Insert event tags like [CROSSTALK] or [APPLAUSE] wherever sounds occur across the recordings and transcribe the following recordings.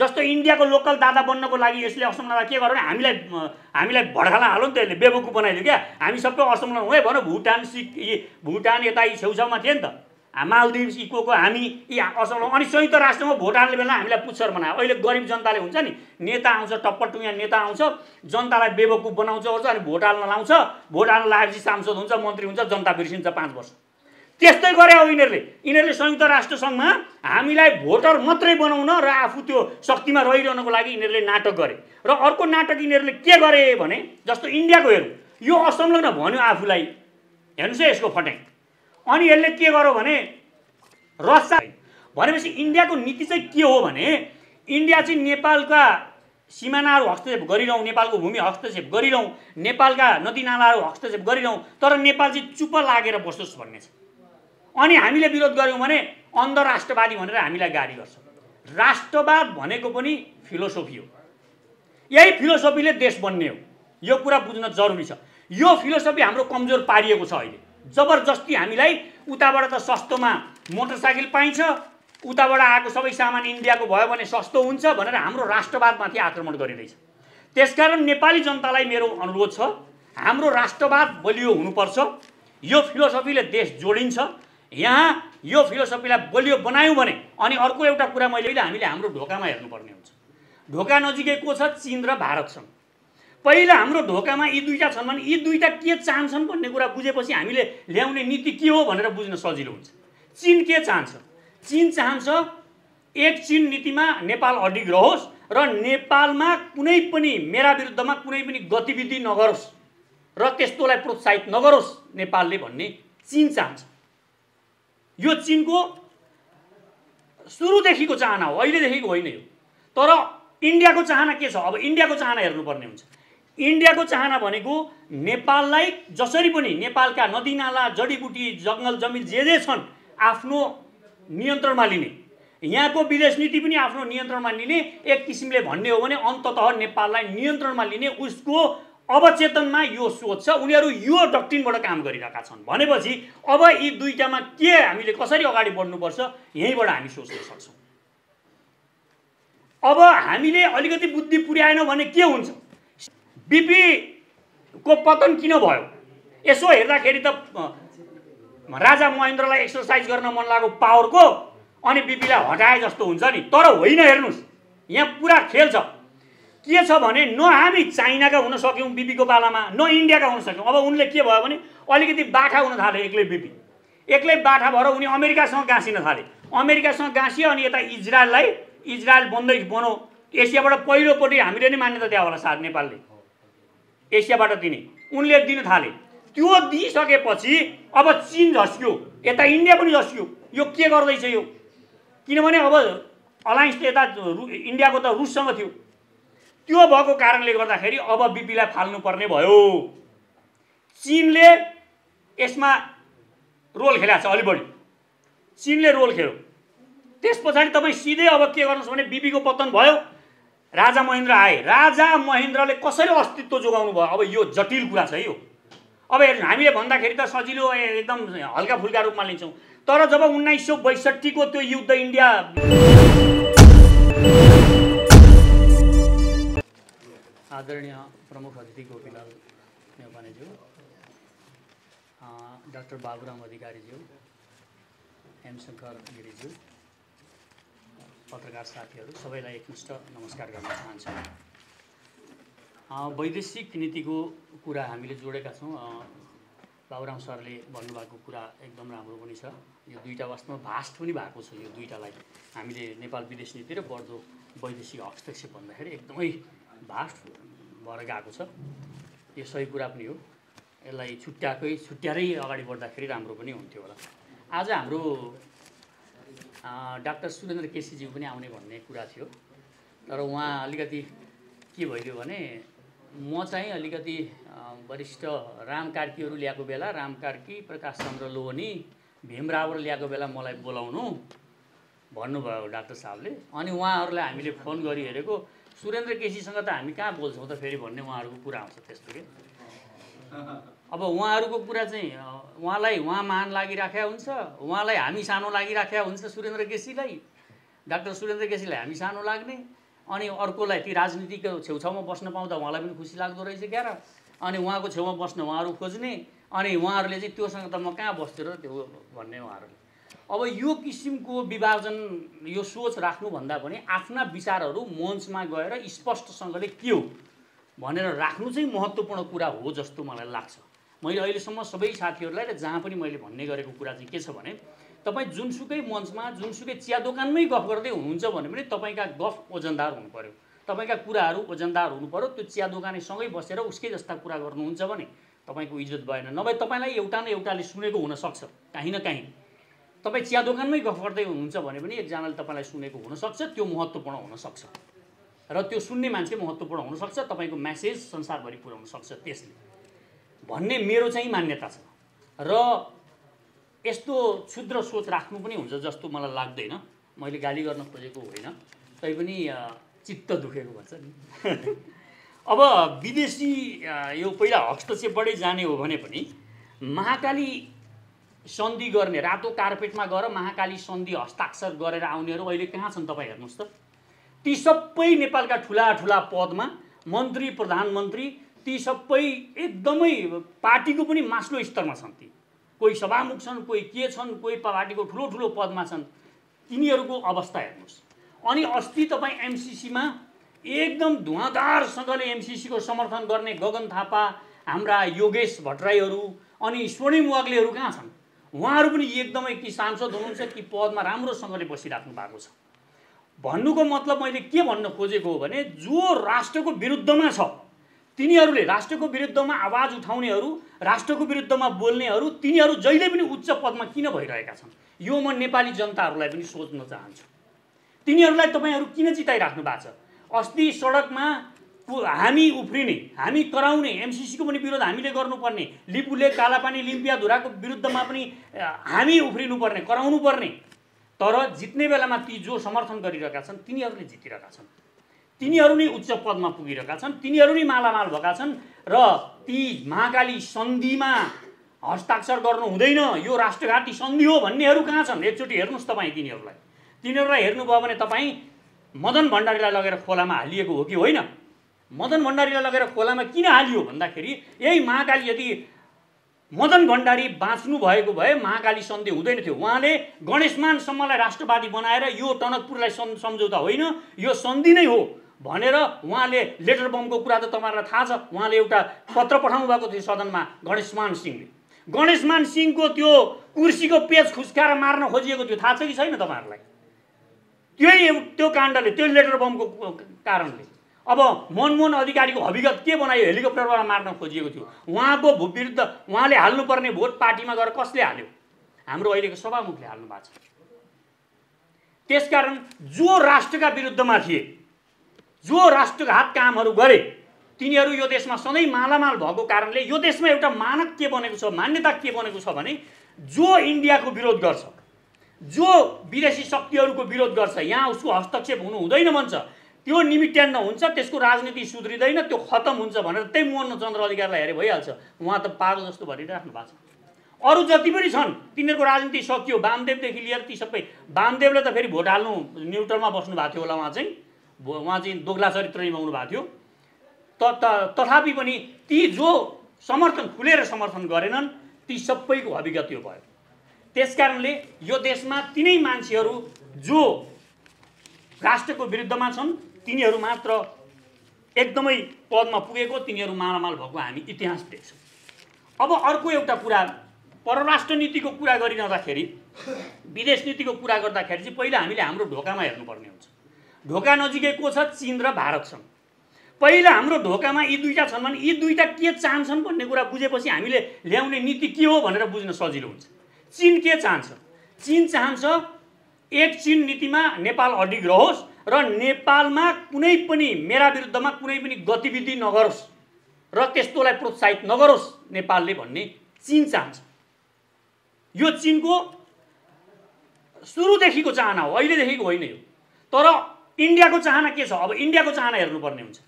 जस्तो इन्डियाको लोकल दादा बन्नको लागि यसले असमलाई के गर्यो भने हामीलाई हामीलाई भड्काला हाल्यो नि त यसले बेबुकु बनाइदियो क्या। हामी सबै असमलाई है भनौँ भुटान सिक भुटान यता यी छेउछाउमा थियो नि त। मालदिभ इको हामी यी असम अनि संयुक्त राष्ट्रमा भोट हाल्ने बेला हामीलाई पुच्छर बनायो। अहिले गरिब जनताले हुन्छ नि नेता आउँछ टप्पटुङ्या नेता आउँछ जनतालाई बेबकुफ बनाउँछ ओर्छ अनि भोट हाल्न लाउँछ भोट हाल्न लागेपछि सांसद हुन्छ मन्त्री हुन्छ जनता बिर्सिन्छ पाँच वर्ष। त्यस्तै गरे हो यिनीहरूले। यिनीहरूले संयुक्त राष्ट्र सङ्घमा हामीलाई भोटर मात्रै बनाउन र आफू त्यो शक्तिमा रहिरहनको लागि यिनीहरूले नाटक गरे। र अर्को नाटक यिनीहरूले के गरे भने जस्तो इन्डियाको हेरौँ यो असंलग्न भन्यो आफूलाई। हेर्नुहोस् है यसको फट्याङ। अनि यसले के गर्यो भने रसा भनेपछि इन्डियाको नीति चाहिँ के हो भने इन्डिया चाहिँ नेपालका सिमानाहरू हस्तक्षेप गरिरहँ नेपालको भूमि हस्तक्षेप गरिरहँ नेपालका नदीनालाहरू हस्तक्षेप गरिरहँ तर नेपाल चाहिँ चुप लागेर बसोस् भन्ने छ। अनि हामीले विरोध गऱ्यौँ भने अन्तराष्ट्रवादी भनेर हामीलाई गाली गर्छ। राष्ट्रवाद भनेको पनि फिलोसोफी हो। यही फिलोसोफीले देश बन्ने हो। यो कुरा बुझ्न जरुरी छ। यो फिलोसोफी हाम्रो कमजोर पारिएको छ अहिले। जबरजस्ती हामीलाई उताबाट त सस्तोमा मोटरसाइकल पाइन्छ उताबाट आएको सबै सामान इन्डियाको भयो भने सस्तो हुन्छ भनेर हाम्रो राष्ट्रवादमाथि आक्रमण गरिरहेछ त्यसकारण नेपाली जनतालाई मेरो अनुरोध छ हाम्रो राष्ट्रवाद बलियो हुनुपर्छ। यो फिलोसफीले देश जोडिन्छ। यहाँ यो फिलोसफीलाई बलियो बनायौँ भने अनि अर्को एउटा कुरा मैले हामीले हाम्रो ढोकामा हेर्नुपर्ने हुन्छ। ढोका नजिकै को छ चिन र भारतसँग पहिला हाम्रो ढोकामा यी दुईवटा छन् भने यी दुईवटा के चाहन्छन् भन्ने कुरा बुझेपछि हामीले ल्याउने नीति के हो भनेर बुझ्न सजिलो हुन्छ। चिन के चाहन्छ? चिन चाहन्छ एक चिन नीतिमा नेपाल अडिग रहोस् र नेपालमा कुनै पनि मेरा विरुद्धमा कुनै पनि गतिविधि नगरोस् र त्यस्तोलाई प्रोत्साहित नगरोस् नेपालले भन्ने चिन चाहन्छ। यो चिनको सुरुदेखिको चाहना हो अहिलेदेखिको होइन यो। तर इन्डियाको चाहना के छ? अब इन्डियाको चाहना हेर्नुपर्ने हुन्छ। इन्डियाको चाहना भनेको नेपाललाई जसरी पनि नेपालका नदीनाला जडीबुटी जङ्गल जमिन जे जे छन् आफ्नो नियन्त्रणमा लिने। यहाँको विदेश नीति पनि आफ्नो नियन्त्रणमा लिने एक किसिमले भन्ने हो भने अन्ततः नेपाललाई नियन्त्रणमा लिने उसको अवचेतनमा यो सोच छ। उनीहरू यो डक्टिनबाट काम गरिरहेका छन्। भनेपछि अब यी दुईवटामा के हामीले कसरी अगाडि बढ्नुपर्छ यहीँबाट हामी सोच्न सक्छौँ। अब हामीले अलिकति बुद्धि पुर्याएनौँ भने के हुन्छ? बिपीको पतन किन भयो? यसो हेर्दाखेरि त राजा महेन्द्रलाई एक्सर्साइज गर्न मन लागेको पावरको अनि बिपीलाई हटाए जस्तो हुन्छ नि। तर होइन हेर्नुहोस्। यहाँ पुरा खेल छ। के छ भने न हामी चाइनाका हुन सक्यौँ बिपीको पालामा न इन्डियाका हुन सक्यौँ। अब उनले के भयो भने अलिकति बाठा हुन थाले एक्लै बिपी एक्लै बाठा भएर उनी अमेरिकासँग गाँसिन थाले। अमेरिकासँग गाँसियो अनि यता इजरायललाई इजरायल बन्दै बनाऊ एसियाबाट पहिलोपट्टि हामीले नै मान्यता दियो होला साथ नेपालले। एसियाबाट दिने। उनले दिन थाले। त्यो दिइसकेपछि अब चिन झस्क्यो। यता इन्डिया पनि झस्क्यो। यो के गर्दैछ यो? किनभने अब अलायन्स त यता इन्डियाको त रुससँग थियो। त्यो भएको कारणले गर्दाखेरि अब बिपीलाई फाल्नुपर्ने भयो। चिनले यसमा रोल खेलाएको छ अलि बढी। चिनले रोल खेल्यो। त्यस पछाडि तपाईँ सिधै अब के गर्नुहोस् भने बिपीको पतन भयो। राजा महेन्द्र आए। राजा महेन्द्रले कसरी अस्तित्व जोगाउनु भयो? अब यो जटिल कुरा छ है यो। अब हेर्नु हामीले भन्दाखेरि त सजिलो एकदम हल्का फुल्का रूपमा लिन्छौँ। तर जब उन्नाइस सौ बैसठीको त्यो युद्ध इन्डिया आदरणीय प्रमुख अतिथि गोपीलाल नेपानेज्यू डाक्टर बाबुराम अधिकारीज्यू हेमशङ्कर गिरिज्यू पत्रकार साथीहरू सबैलाई एकमुष्ट नमस्कार गर्न चाहन्छु। वैदेशिक नीतिको कुरा हामीले जोडेका छौँ। बाबुराम सरले भन्नुभएको कुरा एकदम राम्रो पनि छ। यो दुईवटा वास्तवमा भास्ट पनि भएको छ। यो दुईवटालाई हामीले नेपाल विदेश नीति र बढ्दो वैदेशिक हस्तक्षेप भन्दाखेरि एकदमै भास्ट भएर गएको छ। यो सही कुरा पनि हो। यसलाई छुट्याएकै छुट्याएरै अगाडि बढ्दाखेरि राम्रो पनि हुन्थ्यो होला। आज हाम्रो डाक्टर सुरेन्द्र केसीज्यू पनि आउने भन्ने कुरा थियो। तर उहाँ अलिकति के भइदियो भने म चाहिँ अलिकति वरिष्ठ राम कार्कीहरू ल्याएको बेला राम कार्की प्रकाश चन्द्र लोहनी भीम रावर ल्याएको बेला मलाई बोलाउनु भन्नुभयो डाक्टर साहबले। अनि उहाँहरूलाई हामीले फोन गरी हेरेको। सुरेन्द्र केसीसँग त हामी कहाँ बोल्छौँ त फेरि भन्ने उहाँहरूको कुरा आउँछ त्यस्तो के अब उहाँहरूको कुरा चाहिँ उहाँलाई उहाँ मान लागिराखेका हुन्छ उहाँलाई हामी सानो लागिराखेका हुन्छ सुरेन्द्र केसीलाई डाक्टर सुरेन्द्र केसीलाई हामी सानो लाग्ने अनि अर्कोलाई ती राजनीतिको छेउछाउमा बस्न पाउँदा उहाँलाई पनि खुसी लाग्दो रहेछ क्या र अनि उहाँको छेउमा बस्न उहाँहरू खोज्ने अनि उहाँहरूले चाहिँ त्योसँग त म कहाँ बस्थ्यो र त्यो भन्ने उहाँहरूले। अब यो किसिमको विभाजन यो सोच राख्नुभन्दा पनि आफ्ना विचारहरू मञ्चमा गएर स्पष्टसँगले के हो भनेर राख्नु चाहिँ महत्त्वपूर्ण कुरा हो जस्तो मलाई लाग्छ। मैले अहिलेसम्म सबै साथीहरूलाई र जहाँ पनि मैले भन्ने गरेको कुरा चाहिँ के छ भने तपाईँ जुनसुकै मञ्चमा जुनसुकै चिया दोकानमै गफ गर्दै हुनुहुन्छ भने पनि तपाईँका गफ ओजनदार हुनु पऱ्यो तपाईँका कुराहरू ओजनदार हुनु पऱ्यो त्यो चिया दोकानेसँगै बसेर उसकै जस्ता कुरा गर्नुहुन्छ भने तपाईँको इज्जत भएन। नभए तपाईँलाई एउटा न एउटाले सुनेको हुनसक्छ काहीँ न काहीँ। तपाईँ चिया दोकानमै गफ गर्दै हुनुहुन्छ भने पनि एकजनाले तपाईँलाई सुनेको हुनसक्छ त्यो महत्त्वपूर्ण हुनसक्छ। र त्यो सुन्ने मान्छे महत्त्वपूर्ण हुनसक्छ तपाईँको म्यासेज संसारभरि पुर्याउन सक्छ त्यसले। भन्ने मेरो चाहिँ मान्यता छ। र यस्तो क्षुद्र सोच राख्नु पनि हुन्छ जस्तो मलाई लाग्दैन। मैले गाली गर्न खोजेको होइन। तैपनि चित्त दुखेको भन्छ नि। [LAUGHS] अब विदेशी यो पहिला हस्तक्षेपबाटै जाने हो भने पनि महाकाली सन्धि गर्ने रातो कार्पेटमा गएर महाकाली सन्धि हस्ताक्षर गरेर आउनेहरू अहिले कहाँ छन् तपाईँ हेर्नुहोस् त। ती सबै नेपालका ठुला ठुला पदमा मन्त्री प्रधानमन्त्री ती सबै एकदमै पार्टीको पनि मास्लो स्तरमा छन् ती। कोही सभामुख छन् कोही के छन् कोही पार्टीको ठुलो ठुलो पदमा छन्। तिनीहरूको अवस्था हेर्नुहोस्। अनि अस्ति तपाईँ एमसिसीमा एकदम धुवाँधारसँगले एमसिसीको समर्थन गर्ने गगन थापा हाम्रा योगेश भट्टराईहरू अनि स्वर्णिम वाग्लेहरू कहाँ छन्? उहाँहरू पनि एकदमै कि सांसद हुनुहुन्छ कि पदमा राम्रोसँगले बसिराख्नु भएको छ। भन्नुको मतलब मैले के भन्न खोजेको हो भने जो राष्ट्रको विरुद्धमा छ तिनीहरूले राष्ट्रको विरुद्धमा आवाज उठाउनेहरू राष्ट्रको विरुद्धमा बोल्नेहरू तिनीहरू जहिले पनि उच्च पदमा किन भइरहेका छन्? यो म नेपाली जनताहरूलाई पनि सोध्न चाहन्छु। तिनीहरूलाई तपाईँहरू किन चिताइराख्नु भएको छ? अस्ति सडकमा हामी उफ्रिने हामी कराउने एमसिसीको पनि विरोध हामीले गर्नुपर्ने लिपुले कालापानी लिम्पियाधुराको विरुद्धमा पनि हामी उफ्रिनुपर्ने कराउनु पर्ने तर जित्ने बेलामा ती जो समर्थन गरिरहेका छन् तिनीहरूले जितिरहेका छन्। तिनीहरू नै उच्च पदमा पुगिरहेका छन् तिनीहरू नै मालामाल भएका छन् र ती महाकाली सन्धिमा हस्ताक्षर गर्नु हुँदैन यो राष्ट्रघाती सन्धि हो भन्नेहरू कहाँ छन्? एकचोटि हेर्नुहोस् तपाईँ तिनीहरूलाई। तिनीहरूलाई हेर्नुभयो भने तपाईँ मदन भण्डारीलाई लगेर खोलामा हालिएको हो कि होइन? मदन भण्डारीलाई लगेर खोलामा किन हालियो भन्दाखेरि यही महाकाली यदि मदन भण्डारी बाँच्नु भएको भए महाकाली सन्धि हुँदैन थियो। उहाँले गणेशमानसम्मलाई राष्ट्रवादी बनाएर यो टनकपुरलाई सम्झौता होइन यो सन्धि नै हो भनेर उहाँले लेटर बमको कुरा त तपाईँहरूलाई थाहा छ। उहाँले एउटा पत्र पठाउनु भएको थियो सदनमा गणेशमान सिंहले। गणेशमान सिंहको त्यो कुर्सीको पेज खुस्काएर मार्न खोजिएको थियो। थाहा छ कि छैन तपाईँहरूलाई? त्यही त्यो काण्डले त्यो लेटर बमको कारणले। अब मनमोहन अधिकारीको हविगत के बनायो? हेलिकप्टरबाट मार्न खोजिएको थियो। उहाँको विरुद्ध उहाँले हाल्नुपर्ने भोट पार्टीमा गएर कसले हाल्यो? हाम्रो अहिलेको सभामुखले हाल्नु भएको छ। त्यसकारण जो राष्ट्रका विरुद्धमा थिए जो राष्ट्रघात कामहरू गरे तिनीहरू यो देशमा सधैँ मालामाल भएको कारणले यो देशमा एउटा मानक के बनेको छ मान्यता के बनेको छ भने जो इन्डियाको विरोध गर्छ जो विदेशी शक्तिहरूको विरोध गर्छ यहाँ उसको हस्तक्षेप हुनु हुँदैन भन्छ। त्यो निमिट्यान्न हुन्छ त्यसको राजनीति सुध्रिँदैन त्यो खतम हुन्छ भनेर त्यही मोहन चन्द्र अधिकारीलाई हेरे भइहाल्छ। उहाँ त पागल जस्तो भनिराख्नु भएको छ। अरू जति पनि छन् तिनीहरूको राजनीति सकियो। वामदेवदेखि लिएर ती सबै वामदेवले त फेरि भोट हाल्नु न्युट्रलमा बस्नु भएको थियो होला उहाँ चाहिँ। उहाँ चाहिँ दोग्ला चरित्र निभाउनु भएको थियो। त तथापि पनि ती जो समर्थन खुलेर समर्थन गरेनन् ती सबैको अभिगत यो भयो। त्यस कारणले यो देशमा तिनै मान्छेहरू जो राष्ट्रको विरुद्धमा छन् तिनीहरू मात्र एकदमै पदमा पुगेको तिनीहरू मालामाल भएको हामी इतिहास देख्छौँ। अब अर्को एउटा कुरा परराष्ट्र नीतिको कुरा गरिरहँदाखेरि विदेश नीतिको कुरा गर्दाखेरि चाहिँ पहिला हामीले हाम्रो ढोकामा हेर्नुपर्ने हुन्छ। ढोका नजिकै को छ चिन र भारत छन् पहिला हाम्रो ढोकामा यी दुईवटा छन् भने यी दुईवटा के चाहन्छन् भन्ने कुरा बुझेपछि हामीले ल्याउने नीति के हो भनेर बुझ्न सजिलो हुन्छ। चिन के चाहन्छ? चिन चाहन्छ एक चिन नीतिमा नेपाल अडिग रहोस् र नेपालमा कुनै पनि मेरा विरुद्धमा कुनै पनि गतिविधि नगरोस् र त्यस्तोलाई प्रोत्साहित नगरोस् नेपालले भन्ने चिन चाहन्छ। यो चिनको सुरुदेखिको चाहना हो अहिलेदेखिको होइन यो। तर इन्डियाको चाहना के छ? अब इन्डियाको चाहना हेर्नुपर्ने हुन्छ।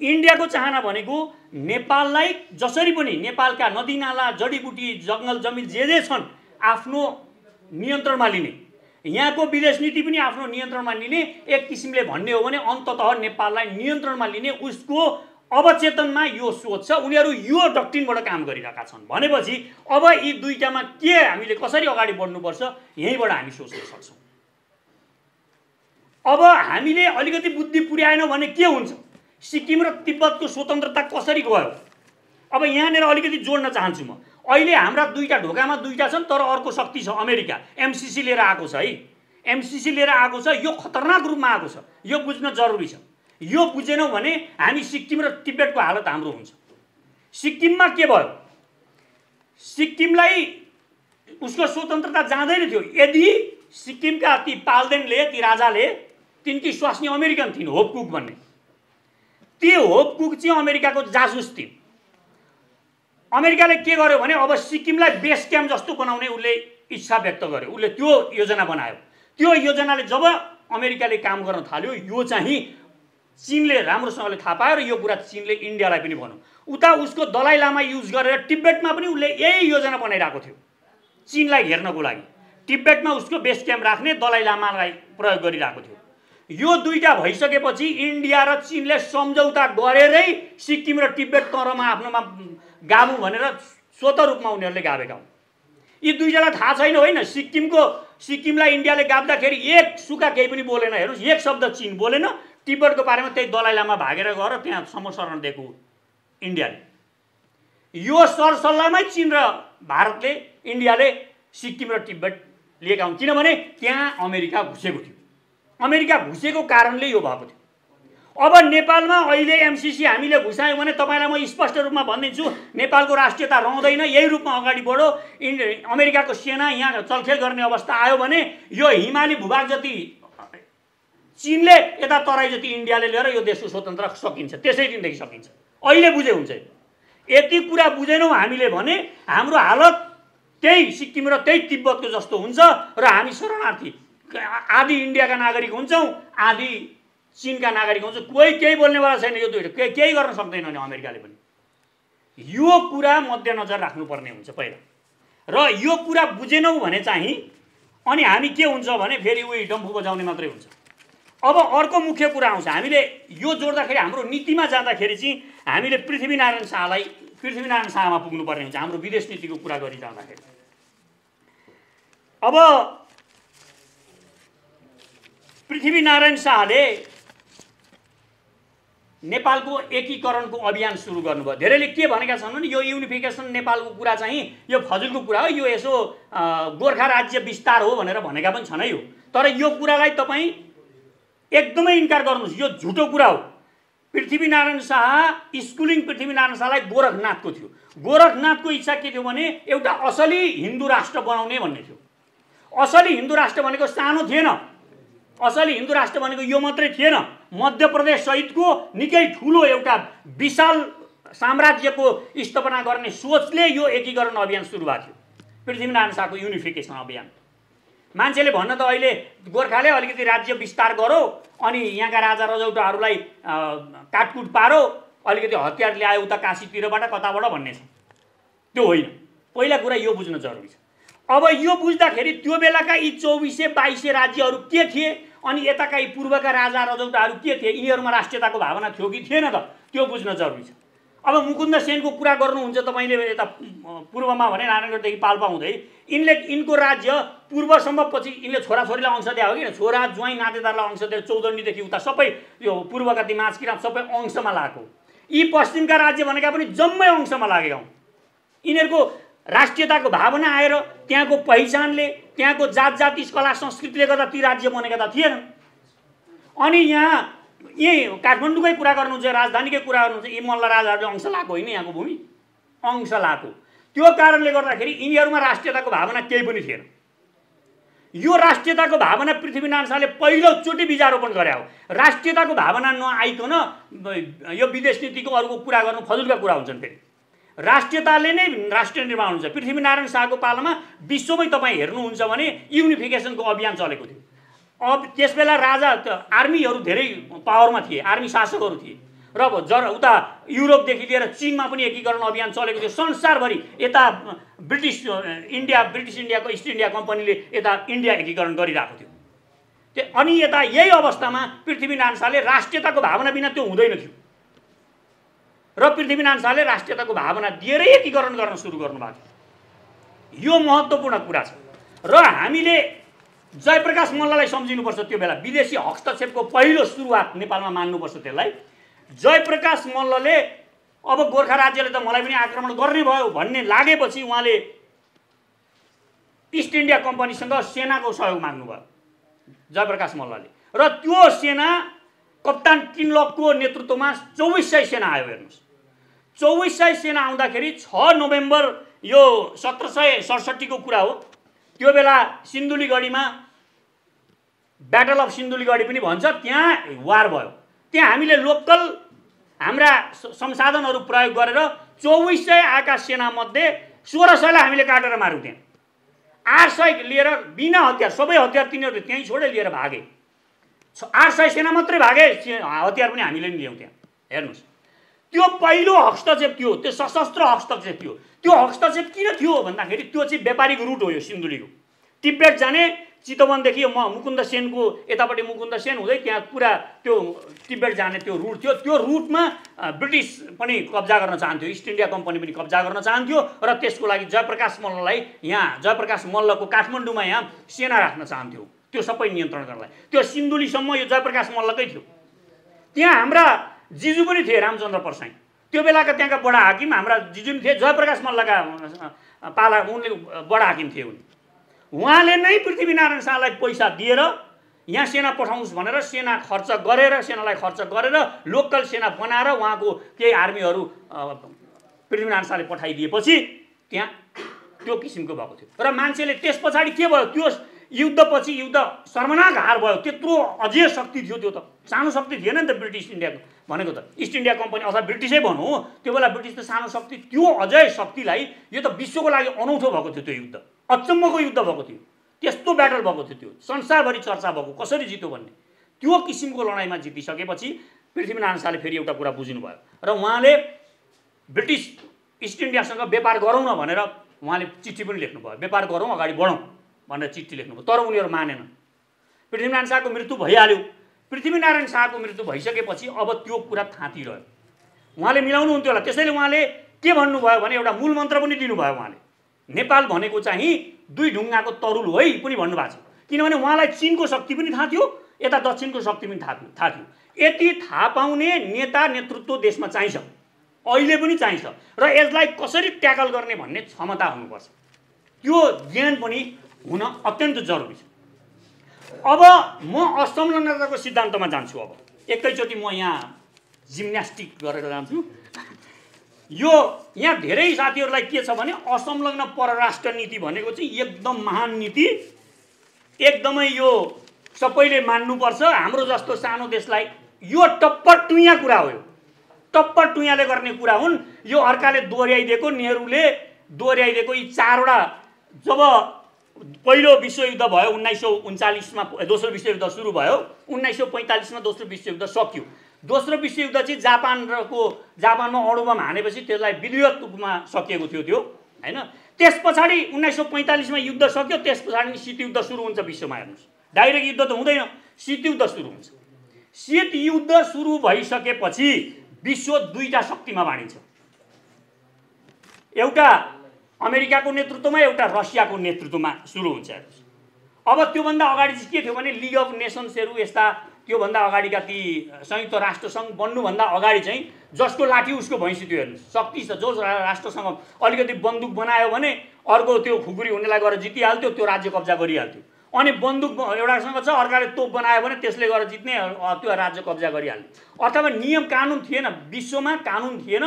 इन्डियाको चाहना भनेको नेपाललाई जसरी पनि नेपालका नदीनाला जडीबुटी जङ्गल जमिन जे जे छन् आफ्नो नियन्त्रणमा लिने। यहाँको विदेश नीति पनि आफ्नो नियन्त्रणमा लिने एक किसिमले भन्ने हो भने अन्तत नेपाललाई नियन्त्रणमा लिने उसको अवचेतनमा यो सोच छ। उनीहरू यो डक्टिनबाट काम गरिरहेका छन्। भनेपछि अब यी दुईटामा के हामीले कसरी अगाडि बढ्नुपर्छ यहीँबाट हामी सोच्न सक्छौँ। अब हामीले अलिकति बुद्धि पुर्याएनौँ भने के हुन्छ? सिक्किम र तिब्बतको स्वतन्त्रता कसरी गयो? अब यहाँनिर अलिकति जोड्न चाहन्छु म। अहिले हाम्रा दुईवटा ढोकामा दुईवटा छन् तर अर्को शक्ति छ अमेरिका। एमसिसी लिएर आएको छ है? एमसिसी लिएर आएको छ यो खतरनाक रूपमा आएको छ। यो बुझ्न जरुरी छ। यो बुझेनौँ भने हामी सिक्किम र तिब्बतको हालत हाम्रो हुन्छ। सिक्किममा के भयो? सिक्किमलाई उसको स्वतन्त्रता जाँदैन थियो। यदि सिक्किमका ती पाल्देनले ती राजाले तिनकी स्वास्नी अमेरिकन थिइन् होपकुक भन्ने। ती होपकुक चाहिँ अमेरिकाको जासुस थिइन्। अमेरिकाले के गर्यो भने अब सिक्किमलाई बेस क्याम्प जस्तो बनाउने उसले इच्छा व्यक्त गर्यो। उसले त्यो योजना बनायो। त्यो योजनाले जब अमेरिकाले काम गर्न थाल्यो यो चाहिँ चिनले राम्रोसँगले थाहा पायो र यो कुरा चिनले इन्डियालाई पनि भनौँ उता उसको दलाइ लामा युज गरेर टिब्बेटमा पनि उसले यही योजना बनाइरहेको थियो चिनलाई हेर्नको लागि। टिब्बेटमा उसको बेस क्याम्प राख्ने दलाइ लामालाई प्रयोग गरिरहेको थियो। यो दुईवटा भइसकेपछि इन्डिया र चिनले सम्झौता गरेरै सिक्किम र टिब्बेट तरमा आफ्नोमा गाबु भनेर स्वत रूपमा उनीहरूले गाभेका हुन्। यी दुईजना थाहा छैन होइन सिक्किमको सिक्किमलाई इन्डियाले गाब्दाखेरि एक सुका केही पनि बोलेन। हेर्नुहोस् एक शब्द चिन बोलेन। तिब्बतको बारेमा त्यही दलाइ लामा भागेर गएर त्यहाँ शरण दिएको इन्डियाले। यो सरसल्लाहमै चिन र भारतले इन्डियाले सिक्किम र तिब्बत लिएका हुन्। किनभने त्यहाँ अमेरिका घुसेको थियो। अमेरिका घुसेको कारणले यो भएको थियो। अब नेपालमा अहिले एमसिसी हामीले घुसायौँ भने तपाईँलाई म स्पष्ट रूपमा भनिदिन्छु नेपालको राष्ट्रियता रहँदैन। यही रूपमा अगाडि बढो अमेरिकाको सेना यहाँ चलखेल गर्ने अवस्था आयो भने यो हिमाली भूभाग जति चिनले यता तराई जति इन्डियाले लिएर यो देशको स्वतन्त्र सकिन्छ त्यसै दिनदेखि सकिन्छ। अहिले बुझे हुन्छ यति कुरा बुझेनौँ हामीले भने हाम्रो हालत त्यही सिक्किम र त्यही तिब्बतको जस्तो हुन्छ र हामी शरणार्थी। आदि इन्डियाका नागरिक हुन्छौँ आदि चिनका नागरिक हुन्छ कोही केही बोल्नेवाला छैन यो दुइटा केही केही गर्न सक्दैन नि अमेरिकाले पनि। यो कुरा मध्यनजर राख्नुपर्ने हुन्छ पहिला। र यो कुरा बुझेनौँ भने चाहिँ अनि हामी के हुन्छ भने फेरि उयो डम्फु बजाउने मात्रै हुन्छ। अब अर्को मुख्य कुरा आउँछ। हामीले यो जोड्दाखेरि हाम्रो नीतिमा जाँदाखेरि चाहिँ हामीले पृथ्वीनारायण शाहलाई पृथ्वीनारायण शाहमा पुग्नुपर्ने हुन्छ हाम्रो विदेश नीतिको कुरा गरिरहँदाखेरि। अब पृथ्वीनारायण शाहले नेपालको एकीकरणको अभियान सुरु गर्नुभयो। धेरैले के भनेका छन् भने यो युनिफिकेसन नेपालको कुरा चाहिँ यो फजुलको कुरा हो यो यसो गोर्खा राज्य विस्तार हो भनेर भनेका पनि छन् है यो। तर यो कुरालाई तपाईँ एकदमै इन्कार गर्नुहोस् यो झुटो कुरा हो। पृथ्वीनारायण शाह स्कुलिङ पृथ्वीनारायण शाहलाई गोरखनाथको थियो। गोरखनाथको इच्छा के थियो भने एउटा असली हिन्दू राष्ट्र बनाउने भन्ने थियो। असली हिन्दू राष्ट्र भनेको सानो थिएन। असली हिन्दू राष्ट्र भनेको यो मात्रै थिएन। मध्य प्रदेश सहितको निकै ठुलो एउटा विशाल साम्राज्यको स्थापना गर्ने सोचले यो एकीकरण अभियान सुरु भएको थियो। पृथ्वीनारायण शाहको युनिफिकेसन अभियान। मान्छेले भन्न त अहिले गोर्खाले अलिकति राज्य विस्तार गरो अनि यहाँका राजा रजौटाहरूलाई काटकुट पारो अलिकति हतियार ल्यायो उता काशीतिरबाट कताबाट भन्ने छ। त्यो होइन। पहिला कुरा यो बुझ्न जरुरी छ। अब यो बुझ्दाखेरि त्यो बेलाका यी चौबिसे बाइसे राज्यहरू के थिए? अनि यताका यी पूर्वका राजा रजौटाहरू के थिए? यिनीहरूमा राष्ट्रियताको भावना थियो कि थिएन त? त्यो बुझ्न जरुरी छ। अब मुकुन्द सेनको कुरा गर्नुहुन्छ तपाईँले यता पूर्वमा भने नारायणगढदेखि पाल्पा हुँदै यिनले यिनको राज्य पूर्वसम्म पछि यिनले छोराछोरीलाई अंश दिए हो कि? छोरा ज्वाइँ नातेदारलाई अंश दिएर चौदण्डीदेखि उता सबै यो पूर्वका ती माछकिराम सबै अंशमा लागेको यी पश्चिमका राज्य भनेका पनि जम्मै अंशमा लागेका हुन्। यिनीहरूको राष्ट्रियताको भावना आएर त्यहाँको पहिचानले त्यहाँको जात जाति कला संस्कृतिले गर्दा ती राज्य बनेका त थिएन अनि यहाँ यहीँ काठमाडौँकै कुरा गर्नुहुन्छ राजधानीकै कुरा गर्नुहुन्छ यी मल्ल राजाहरूले अंश लाएको होइन यहाँको भूमि। अंश लाएको। त्यो कारणले गर्दाखेरि यिनीहरूमा राष्ट्रियताको भावना केही पनि थिएन। यो राष्ट्रियताको भावना पृथ्वीनारायण शाहले पहिलोचोटि बिजारोपण गरे हो। राष्ट्रियताको भावना नआइकन यो विदेश नीतिको अरूको कुरा गर्नु फजुलका कुरा हुन्छन् फेरि। राष्ट्रियताले नै राष्ट्रिय निर्माण हुन्छ। पृथ्वीनारायण शाहको पालामा विश्वमै तपाईँ हेर्नुहुन्छ भने युनिफिकेसनको अभियान चलेको थियो। अब त्यस बेला राजा आर्मीहरू धेरै पावरमा थिए आर्मी शासकहरू थिए। र जर उता युरोपदेखि लिएर चिनमा पनि एकीकरण अभियान चलेको थियो। संसारभरि यता ब्रिटिस इन्डिया ब्रिटिस इन्डियाको इस्ट इन्डिया कम्पनीले यता इन्डिया एकीकरण गरिरहेको थियो। अनि यता यही अवस्थामा पृथ्वीनारायण शाहले राष्ट्रियताको भावना बिना त्यो हुँदैन थियो। र पृथ्वीनारायण शाहले राष्ट्रियताको भावना दिएरै एकीकरण गर्न सुरु गर्नुभएको यो महत्त्वपूर्ण कुरा छ। र हामीले जयप्रकाश मल्ललाई सम्झिनुपर्छ त्यो बेला विदेशी हस्तक्षेपको पहिलो सुरुवात नेपालमा मान्नुपर्छ त्यसलाई। जयप्रकाश मल्लले अब गोर्खा राज्यले त मलाई पनि आक्रमण गर्ने भयो भन्ने लागेपछि उहाँले इस्ट इन्डिया कम्पनीसँग सेनाको सहयोग माग्नुभयो जयप्रकाश मल्लले। र त्यो सेना कप्तान किनलकको नेतृत्वमा चौबिस सय सेना आयो हेर्नुहोस्। चौबिस सय सेना आउँदाखेरि छ नोभेम्बर यो सत्र सय सडसट्ठीको कुरा हो। त्यो बेला सिन्धुलीगढीमा ब्याटल अफ सिन्धुलीगढी पनि भन्छ त्यहाँ वार भयो। त्यहाँ हामीले लोकल हाम्रा संसाधनहरू प्रयोग गरेर चौबिस सय आका सेनामध्ये सोह्र सयलाई हामीले काटेर माऱ्यौँ त्यहाँ आठ सय लिएर बिना हतियार सबै हतियार तिनीहरूले त्यहीँ छोडेर लिएर भागे। आठ सय सेना मात्रै भागे हतियार पनि हामीले नि ल्याउँ त्यहाँ हेर्नुहोस्। त्यो पहिलो हस्तक्षेप थियो त्यो सशस्त्र हस्तक्षेप थियो त्यो हस्तक्षेप किन थियो? भन्दाखेरि त्यो चाहिँ व्यापारिक रुट हो यो सिन्धुलीको। तिब्बत जाने चितवनदेखि म मुकुन्द सेनको यतापट्टि मुकुन्द सेन हुँदै त्यहाँ पुरा त्यो तिब्बत जाने त्यो रुट थियो। त्यो रुटमा ब्रिटिस पनि कब्जा गर्न चाहन्थ्यो। इस्ट इन्डिया कम्पनी पनि कब्जा गर्न चाहन्थ्यो र त्यसको लागि जयप्रकाश मल्ललाई यहाँ जयप्रकाश मल्लको काठमाडौँमा यहाँ सेना राख्न चाहन्थ्यो। त्यो सबै नियन्त्रण गर्नलाई। त्यो सिन्धुलीसम्म यो जयप्रकाश मल्लकै थियो। त्यहाँ हाम्रा जिजु पनि थिए रामचन्द्र पर्साई। त्यो बेलाका त्यहाँका बडा हाकिम हाम्रा जिजु पनि थिए जयप्रकाश मल्लका पाला उनले बडा हाकिम थिए उनी। उहाँले नै पृथ्वीनारायण शाहलाई पैसा दिएर यहाँ सेना पठाउनुहोस् भनेर सेना खर्च गरेर सेनालाई खर्च गरेर लोकल सेना बनाएर उहाँको केही आर्मीहरू पृथ्वीनारायण शाहले पठाइदिएपछि त्यहाँ त्यो किसिमको भएको थियो। र मान्छेले त्यस पछाडि के भयो? त्यो युद्धपछि युद्ध सर्वनाक हार भयो। त्यत्रो अझै शक्ति थियो त्यो त। सानो शक्ति थिएन नि त ब्रिटिस इन्डियाको। भनेको त। इस्ट इन्डिया कम्पनी अथवा ब्रिटिसै भनौँ त्यो बेला ब्रिटिस त सानो शक्ति त्यो अझै शक्तिलाई यो त विश्वको लागि अनौठो भएको थियो त्यो युद्ध। अचम्मको युद्ध भएको थियो। त्यस्तो ब्याटल भएको थियो त्यो। संसारभरि चर्चा भएको कसरी जित्यो भन्ने। त्यो किसिमको लडाइँमा जितिसकेपछि पृथ्वीनारायण शाहले फेरि एउटा कुरा बुझ्नुभयो। र उहाँले ब्रिटिस इस्ट इन्डियासँग व्यापार गरौँ न भनेर उहाँले चिठी पनि लेख्नुभयो। व्यापार गरौँ अगाडि बढौँ भनेर चिठी लेख्नुभयो। तर उनीहरू मानेन पृथ्वीनारायण शाहको मृत्यु भइहाल्यो। पृथ्वीनारायण शाहको मृत्यु भइसकेपछि अब त्यो कुरा थाँतिरह्यो उहाँले मिलाउनुहुन्थ्यो होला। त्यसैले उहाँले के भन्नुभयो भने एउटा मूल मन्त्र पनि दिनुभयो उहाँले। नेपाल भनेको चाहिँ दुई ढुङ्गाको तरुल है पनि भन्नुभएको छ। किनभने उहाँलाई चिनको शक्ति पनि थाहा थियो यता दक्षिणको शक्ति पनि थाहा थाहा थियो। यति थाहा पाउने नेता नेतृत्व देशमा चाहिन्छ। अहिले पनि चाहिन्छ। र यसलाई कसरी ट्याकल गर्ने भन्ने क्षमता हुनुपर्छ। त्यो ज्ञान पनि हुन अत्यन्त जरुरी छ। अब म असंलग्नताको सिद्धान्तमा जान्छु अब। एकैचोटि म यहाँ जिम्नास्टिक गरेर जान्छु। यो यहाँ धेरै साथीहरूलाई के छ भने असंलग्न परराष्ट्र नीति भनेको चाहिँ एकदम महान नीति। एकदमै यो सबैले मान्नुपर्छ। हाम्रो जस्तो सानो देशलाई यो टप्पर टुइया कुरा हो यो। टप्पर टुइयाले गर्ने कुरा हुन्। यो अर्काले दोहोऱ्याइदिएको नेहरूले दोहोऱ्याइदिएको यी चारवटा जब पहिलो विश्वयुद्ध भयो उन्नाइस सौ उन्चालिसमा दोस्रो विश्वयुद्ध सुरु भयो उन्नाइस सौ पैँतालिसमा दोस्रो विश्वयुद्ध सक्यो। दोस्रो विश्वयुद्ध चाहिँ जापानको जापानमा अणुबम हानेपछि त्यसलाई विधिवत रूपमा सकिएको थियो त्यो होइन? त्यस पछाडि उन्नाइस सौ पैँतालिसमा युद्ध सक्यो त्यस पछाडि शीतयुद्ध सुरु हुन्छ विश्वमा हेर्नुहोस्। डाइरेक्ट युद्ध त हुँदैन शीतयुद्ध सुरु हुन्छ। शीतयुद्ध सुरु भइसकेपछि विश्व दुईवटा शक्तिमा बाँडिन्छ। एउटा अमेरिकाको नेतृत्वमा एउटा रसियाको नेतृत्वमा सुरु हुन्छ अब त्योभन्दा अगाडि चाहिँ के थियो भने लिग अफ नेसन्सहरू यस्ता त्योभन्दा अगाडिका ती संयुक्त राष्ट्रसङ्घ बन्नुभन्दा अगाडि चाहिँ जसको लाठी उसको भैँसी त्यो हेर्नु शक्ति छ जो राष्ट्रसँग अलिकति बन्दुक बनायो भने अर्को त्यो खुकुरी हुनेलाई गएर जितिहाल्थ्यो त्यो राज्य कब्जा गरिहाल्थ्यो। अनि बन्दुक एउटासँग छ अर्काले तोप बनायो भने त्यसले गरेर जित्ने त्यो राज्य कब्जा गरिहाल्ने। अथवा नियम कानुन थिएन विश्वमा कानुन थिएन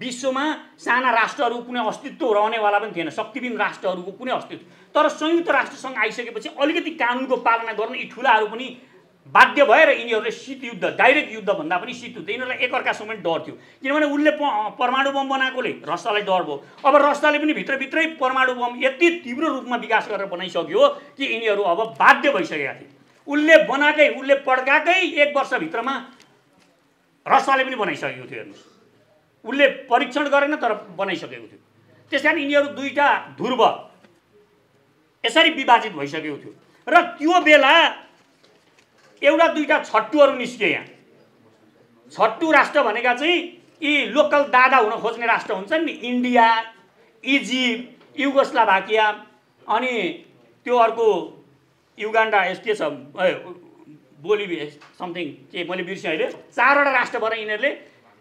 विश्वमा साना राष्ट्रहरू कुनै अस्तित्व रहनेवाला पनि थिएन शक्तिबिन राष्ट्रहरूको कुनै अस्तित्व। तर संयुक्त राष्ट्रसँग आइसकेपछि अलिकति कानुनको पालना गर्न यी ठुलाहरू पनि बाध्य भएर यिनीहरूले शीत युद्ध डाइरेक्ट युद्ध भन्दा पनि शीत युद्ध। यिनीहरूलाई एकअर्कासँग डर थियो। किनभने उसले परमाणु बम बनाएकोले रसियालाई डर भयो। अब रसियाले पनि भित्रभित्रै परमाणु बम यति तीव्र रूपमा विकास गरेर बनाइसक्यो कि यिनीहरू अब बाध्य भइसकेका थिए। उसले बनाएकै उसले पड्काएकै एक वर्षभित्रमा रसवाले पनि बनाइसकेको थियो हेर्नुहोस्। उसले परीक्षण गरेन तर बनाइसकेको थियो। त्यस कारण यिनीहरू दुईवटा ध्रुव यसरी विभाजित भइसकेको थियो। र त्यो बेला एउटा दुईवटा छट्टुहरू निस्के यहाँ। छट्टु राष्ट्र भनेका चाहिँ यी लोकल दादा हुन खोज्ने राष्ट्र हुन्छन् नि इन्डिया इजिप्ट युगोस्लाभाकिया अनि त्यो अर्को युगान्डा यस के छ बोलिभिया समथिङ के मैले बिर्सेँ अहिले। चारवटा राष्ट्रबाट यिनीहरूले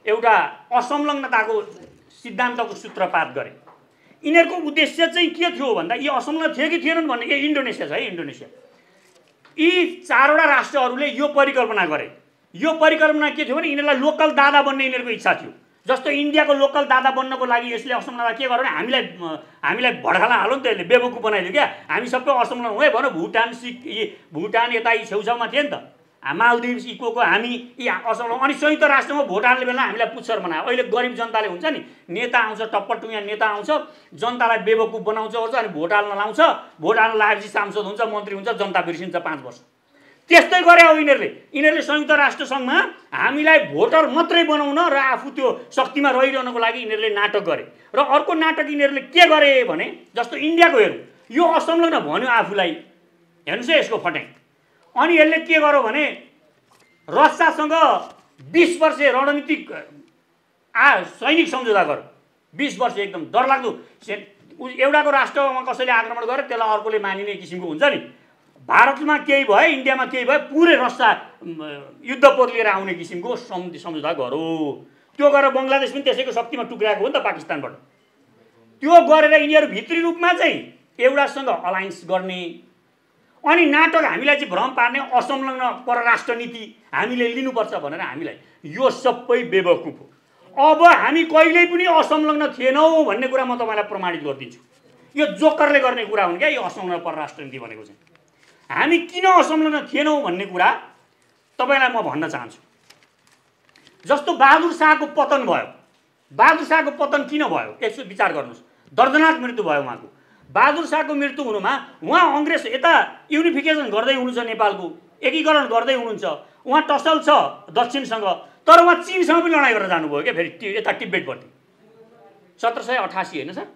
एउटा असंलग्नताको सिद्धान्तको सूत्रपात गरे। यिनीहरूको उद्देश्य चाहिँ के थियो भन्दा यी असंलग्न थिए कि थिएनन् भन्ने ए इन्डोनेसिया छ है इन्डोनेसिया। यी चारवटा राष्ट्रहरूले यो परिकल्पना गरे। यो परिकल्पना के थियो भने यिनीहरूलाई लोकल दादा बन्ने यिनीहरूको इच्छा थियो। जस्तो इन्डियाको लोकल दादा बन्नको लागि यसले असमलाई के गर्यो भने हामीलाई हामीलाई भड्काला हाल्यो नि त यसले बेबुकु बनाइदियो क्या। हामी सबै असमलाई है भन भुटान सिक भुटान यता यी छेउछाउमा थियो नि त। मालदिभ्स इकोको हामी असल अनि संयुक्त राष्ट्रमा भोट हाल्ने बेला हामीलाई पुच्छर बनायो। अहिले गरिब जनताले हुन्छ नि नेता आउँछ टुङ्गा नेता आउँछ जनतालाई बेबकुफ बनाउँछ ओर्छ अनि भोट हाल्न लाउँछ भोट हाल्न लगाएपछि सांसद हुन्छ मन्त्री हुन्छ जनता बिर्सिन्छ पाँच वर्ष। त्यस्तै गरे हो यिनीहरूले। यिनीहरूले संयुक्त राष्ट्र सङ्घमा हामीलाई भोटर मात्रै बनाउन र आफू त्यो शक्तिमा रहिरहनको लागि यिनीहरूले नाटक गरे। र अर्को नाटक यिनीहरूले के गरे भने जस्तो इन्डियाको हेरौँ यो असंलग्न भन्यो आफूलाई। हेर्नुहोस् है यसको फट्याङ। अनि यसले के गर्यो भने रसियासँग बिस वर्ष रणनीतिक आ सैनिक सम्झौता गर बिस वर्ष एकदम डरलाग्दो। एउटाको राष्ट्रमा कसैले आक्रमण गरे त्यसलाई अर्कोले मानिने किसिमको हुन्छ नि। भारतमा केही भयो इन्डियामा केही भयो पुरै रस्सा युद्धपोत लिएर आउने किसिमको सम्झौता गरौँ त्यो गरेर बङ्गलादेश पनि त्यसैको शक्तिमा टुक्राएको हो नि त पाकिस्तानबाट। त्यो गरेर यिनीहरू भित्री रूपमा चाहिँ एउटासँग अलायन्स गर्ने अनि नाटक हामीलाई चाहिँ भ्रम पार्ने असंलग्न परराष्ट्र नीति हामीले लिनुपर्छ भनेर हामीलाई यो सबै बेवकुफ हो। अब हामी कहिल्यै पनि असंलग्न थिएनौँ भन्ने कुरा म तपाईँलाई प्रमाणित गरिदिन्छु। यो जोकरले गर्ने कुरा हुन् क्या यो असंलग्न परराष्ट्र नीति भनेको चाहिँ। हामी किन असंलग्न थिएनौँ भन्ने कुरा तपाईँलाई म भन्न चाहन्छु। जस्तो बहादुर शाहको पतन भयो बहादुर शाहको पतन किन भयो? यसो विचार गर्नुहोस्। दर्दनाक मृत्यु भयो उहाँको। बहादुर शाहको मृत्यु हुनुमा उहाँ अङ्ग्रेस यता युनिफिकेसन गर्दै हुनुहुन्छ नेपालको एकीकरण गर्दै हुनुहुन्छ। उहाँ टसल छ दक्षिणसँग तर उहाँ चिनसँग पनि लडाइँ गरेर जानुभयो क्या फेरि यता तिब्बतपट्टि सत्र सय अठासी होइन सर?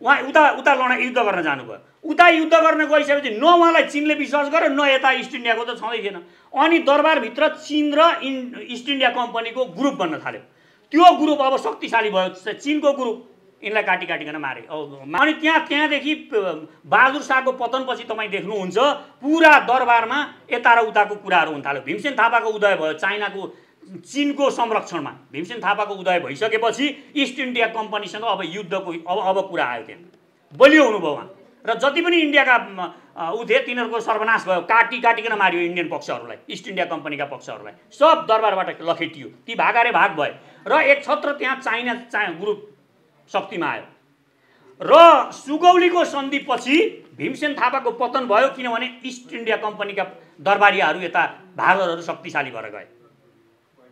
उहाँ उता उता लडाइँ युद्ध गर्न जानुभयो। उता युद्ध गर्न गइसकेपछि न उहाँलाई चिनले विश्वास गर्यो न यता इस्ट इन्डियाको त छँदै थिएन। अनि दरबारभित्र चिन र इन इस्ट इन्डिया कम्पनीको ग्रुप बन्न थाल्यो। त्यो ग्रुप अब शक्तिशाली भयो चिनको ग्रुप। यिनलाई काटी काटिकन मारे। अनि त्यहाँ त्यहाँदेखि बहादुर शाहको पतनपछि तपाईँ देख्नुहुन्छ पुरा दरबारमा यता र उताको कुराहरू हुन थाल्यो। भीमसेन थापाको उदय भयो चाइनाको चिनको संरक्षणमा। भीमसेन थापाको उदय भइसकेपछि इस्ट इन्डिया कम्पनीसँग अब युद्धको अब अब कुरा आयो त्यहाँ बलियो हुनुभयो उहाँ। र जति पनि इन्डियाका ऊ थिए तिनीहरूको सर्वनाश भयो। काटी काटिकन मारियो इन्डियन पक्षहरूलाई इस्ट इन्डिया कम्पनीका पक्षहरूलाई? सब दरबारबाट लखेटियो। ती भागारे भाग भए। र एक छत्र त्यहाँ चाइना चा ग्रुप शक्तिमा आयो र सुगौलीको सन्धिपछि भीमसेन थापाको पतन भयो किनभने इस्ट इन्डिया कम्पनीका दरबारीहरू यता भागरहरू शक्तिशाली भएर गए।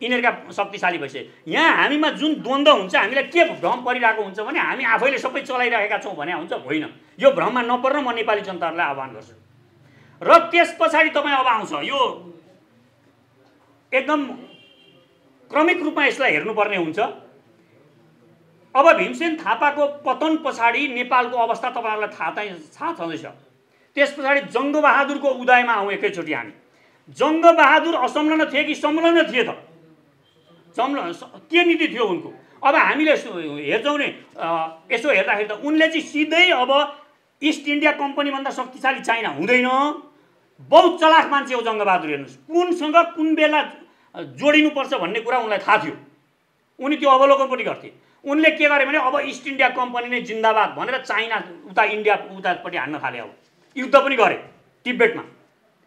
यिनीहरूका शक्तिशाली भइसके। यहाँ हामीमा जुन द्वन्द्व हुन्छ हामीलाई के भ्रम परिरहेको हुन्छ भने हामी आफैले सबै चलाइरहेका छौँ भने हुन्छ होइन। यो भ्रममा नपर्न म नेपाली जनताहरूलाई आह्वान गर्छु। र त्यस पछाडि तपाईँ अब आउँछ। यो एकदम क्रमिक रूपमा यसलाई हेर्नुपर्ने हुन्छ। अब भीमसेन थापाको पतन पछाडि नेपालको अवस्था तपाईँहरूलाई थाहा चाहिँ थाहा छँदैछ। त्यस पछाडि जङ्गबहादुरको उदयमा आउँ एकैचोटि हामी। जङ्गबहादुर असंलग्न थिए कि संलग्न थिए त? संलग्न के नीति थियो उनको? अब हामीले हेर्छौँ नि यसो हेर्दाखेरि त उनले चाहिँ सिधै अब इस्ट इन्डिया कम्पनीभन्दा शक्तिशाली चाइना हुँदैन। बहुत चलाख मान्छे हो जङ्गबहादुर हेर्नुहोस्। कुनसँग कुन बेला जोडिनुपर्छ भन्ने कुरा उनलाई थाहा थियो। उनी त्यो अवलोकन पनि गर्थे। उनले के गरे भने अब इस्ट इन्डिया कम्पनी नै जिन्दाबाद भनेर चाइना उता इन्डिया उतापट्टि हान्न थाले अब। युद्ध पनि गरे तिब्बतमा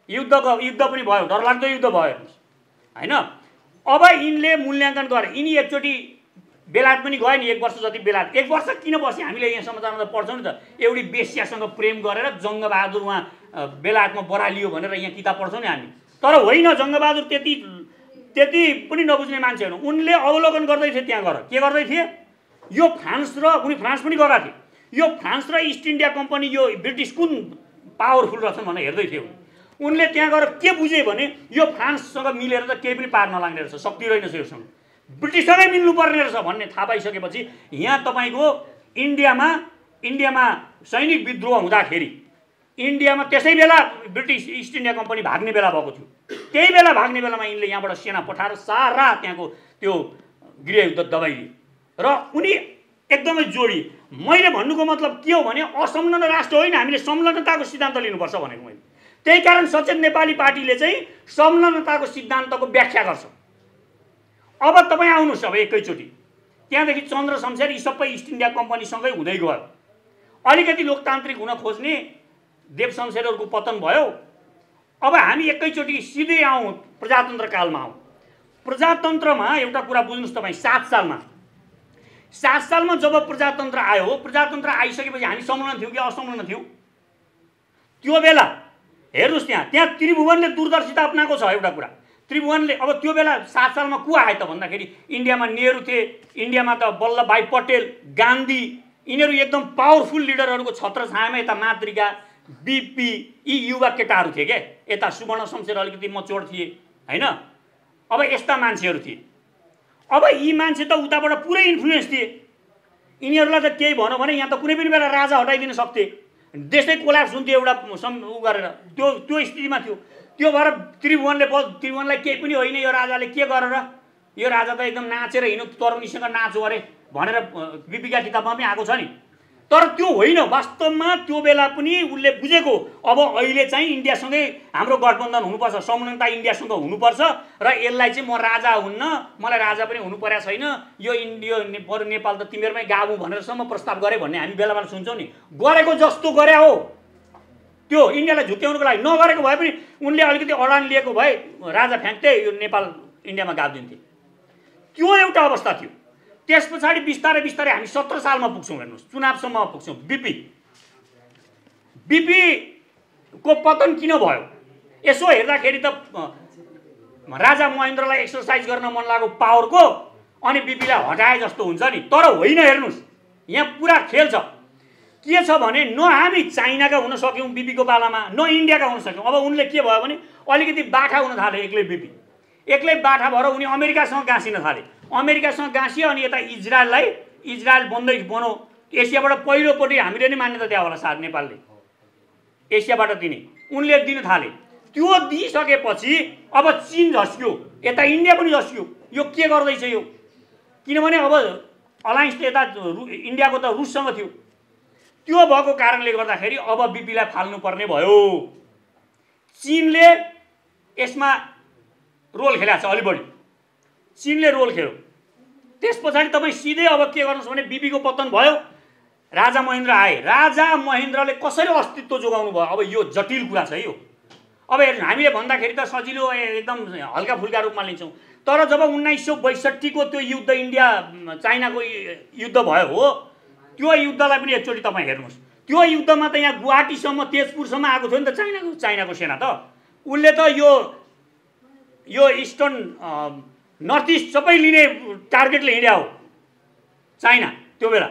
युद्ध युद्ध पनि भयो डरलाग्दो युद्ध भयो। होइन? अब यिनले मूल्याङ्कन गरे। यिनी एकचोटि बेलायत पनि गयो नि एक वर्ष जति बेलायत। एक वर्ष किन बस्यो? हामीले यहाँ समाचारमा त पढ्छौँ नि त। एउटी बेसियासँग प्रेम गरेर जङ्गबहादुर उहाँ बेलायतमा बरालियो भनेर यहाँ किताब पढ्छौँ नि हामी। तर होइन जङ्गबहादुर त्यति त्यति पनि नबुझ्ने मान्छे होइन। उनले अवलोकन गर्दै थिए त्यहाँ गएर। के गर्दै थिए यो फ्रान्स र उनी फ्रान्स पनि गराएको थिए। यो फ्रान्स र इस्ट इन्डिया कम्पनी यो ब्रिटिस कुन पावरफुल रहेछन् भनेर हेर्दै थियो उनले त्यहाँ गएर के बुझे भने यो फ्रान्ससँग मिलेर त केही पनि पार नलाग्ने रहेछ शक्ति रहेनछ योसँग। ब्रिटिससँगै मिल्नुपर्ने रहेछ भन्ने थाहा पाइसकेपछि यहाँ तपाईँको इन्डियामा इन्डियामा सैनिक विद्रोह हुँदाखेरि इन्डियामा त्यसै बेला ब्रिटिस इस्ट इन्डिया कम्पनी भाग्ने बेला भएको थियो। त्यही बेला भाग्ने बेलामा यिनले यहाँबाट सेना पठाएर सारा त्यहाँको त्यो गृहयुद्ध दबाइदिए र उनी एकदमै जोडी। मैले भन्नुको मतलब के हो भने असंलग्न राष्ट्र होइन हामीले संलग्नताको सिद्धान्त लिनुपर्छ भनेको मैले। त्यही कारण सचेत नेपाली पार्टीले चाहिँ संलग्नताको सिद्धान्तको व्याख्या गर्छ। अब तपाईँ आउनुहोस् अब एकैचोटि। त्यहाँदेखि चन्द्र शमशेर यी सबै इस्ट इन्डिया कम्पनीसँगै हुँदै गयो। अलिकति लोकतान्त्रिक हुन खोज्ने देव शमशेरहरूको पतन भयो। अब हामी एकैचोटि सिधै आउँ प्रजातन्त्र कालमा आउँ। प्रजातन्त्रमा एउटा कुरा बुझ्नुहोस् तपाईँ सात सालमा। सात सालमा जब प्रजातन्त्र आयो प्रजातन्त्र आइसकेपछि हामी संलग्न थियौँ कि असंलग्न थियौँ? त्यो बेला हेर्नुहोस् त्यहाँ त्यहाँ त्रिभुवनले दूरदर्शिता अप्नाएको छ एउटा कुरा। त्रिभुवनले अब त्यो बेला सात सालमा को आयो त भन्दाखेरि इन्डियामा नेहरू थिए इन्डियामा त वल्लभ भाइ पटेल गान्धी यिनीहरू एकदम पावरफुल लिडरहरूको छत्र छायामा यता मातृका बिपी यी युवा केटाहरू थिए क्या? यता सुवर्ण शमशेर अलिकति मचोड थिए होइन? अब यस्ता मान्छेहरू थिए। अब यी मान्छे त उताबाट पुरै इन्फ्लुएन्स थिए। यिनीहरूलाई त केही भनौँ भने यहाँ त कुनै पनि बेला राजा हटाइदिन सक्थे। देशै कोल्याप्स हुन्थ्यो एउटा सम उ गरेर। त्यो त्यो स्थितिमा थियो। त्यो भएर त्रिभुवनले त्रिभुवनलाई केही पनि होइन यो राजाले के गरेर? यो राजा त एकदम नाचेर हिँड्नु तरुणीसँग नाचो अरे भनेर बिपिका किताबमा पनि आएको छ नि। तर त्यो होइन वास्तवमा त्यो बेला पनि उसले बुझेको। अब अहिले चाहिँ इन्डियासँगै हाम्रो गठबन्धन हुनुपर्छ संलग्नता इन्डियासँग हुनुपर्छ र यसलाई चाहिँ म राजा हुन्न मलाई राजा पनि हुनु परेको छैन। यो इन्डियो बरु नेपाल त तिमीहरूमै गाबु भनेरसम्म प्रस्ताव गरेँ भन्ने हामी बेला बेला सुन्छौँ नि। गरेको जस्तो गरे हो। त्यो इन्डियालाई झुक्याउनुको लागि नगरेको भए पनि उनले अलिकति अडान लिएको भए राजा फ्याँक्दै यो नेपाल इन्डियामा गाबिदिन्थे। त्यो एउटा अवस्था थियो। त्यस पछाडि बिस्तारै बिस्तारै हामी सत्र सालमा पुग्छौँ हेर्नुहोस् चुनावसम्म पुग्छौँ। बिपी बिपीको पतन किन भयो? यसो हेर्दाखेरि त राजा महेन्द्रलाई एक्सर्साइज गर्न मन लागेको पावरको अनि बिपीलाई हटाए जस्तो हुन्छ नि। तर होइन हेर्नुहोस् यहाँ पुरा खेल छ। के छ भने न हामी चाइनाका हुन सक्यौँ बिपीको पालामा न इन्डियाका हुन सक्यौँ। अब उनले के भयो भने अलिकति बाठा हुन थाले एक्लै बिपी। एक्लै बाठा भएर उनी अमेरिकासँग गाँसिन थाले। अमेरिकासँग गाँसियो अनि यता इजरायललाई इजरायल बन्दै बनाऊ एसियाबाट पहिलोपट्टि हामीले नै मान्यता दियो होला सार नेपालले। एसियाबाट दिने। उनले दिन थाले। त्यो दिइसकेपछि अब चिन झस्क्यो। यता इन्डिया पनि झस्क्यो। यो के गर्दैछ यो? किनभने अब अलायन्स त यता इन्डियाको त रुससँग थियो। त्यो भएको कारणले गर्दाखेरि अब बिपीलाई फाल्नुपर्ने भयो। चिनले यसमा रोल खेलाएको छ अलि बढी चिनले रोल खेल्यो। त्यस पछाडि तपाईँ सिधै अब के गर्नुहोस् भने बिपीको पतन भयो। राजा महेन्द्र आए। राजा महेन्द्रले कसरी अस्तित्व जोगाउनु भयो? अब यो जटिल कुरा छ यो। अब हामीले भन्दाखेरि त सजिलो एकदम हल्का फुल्का रूपमा लिन्छौँ। तर जब उन्नाइस सौ बैसठीको त्यो युद्ध इन्डिया चाइनाको युद्ध भयो हो त्यो युद्धलाई पनि एकचोटि तपाईँ हेर्नुहोस्। त्यो युद्धमा त यहाँ गुवाहाटीसम्म तेजपुरसम्म आएको थियो नि त चाइनाको चाइनाको सेना त। उसले त यो यो इस्टर्न नर्थ इस्ट सबै लिने टार्गेटले हिँड्या हो। चाइना त्यो बेला।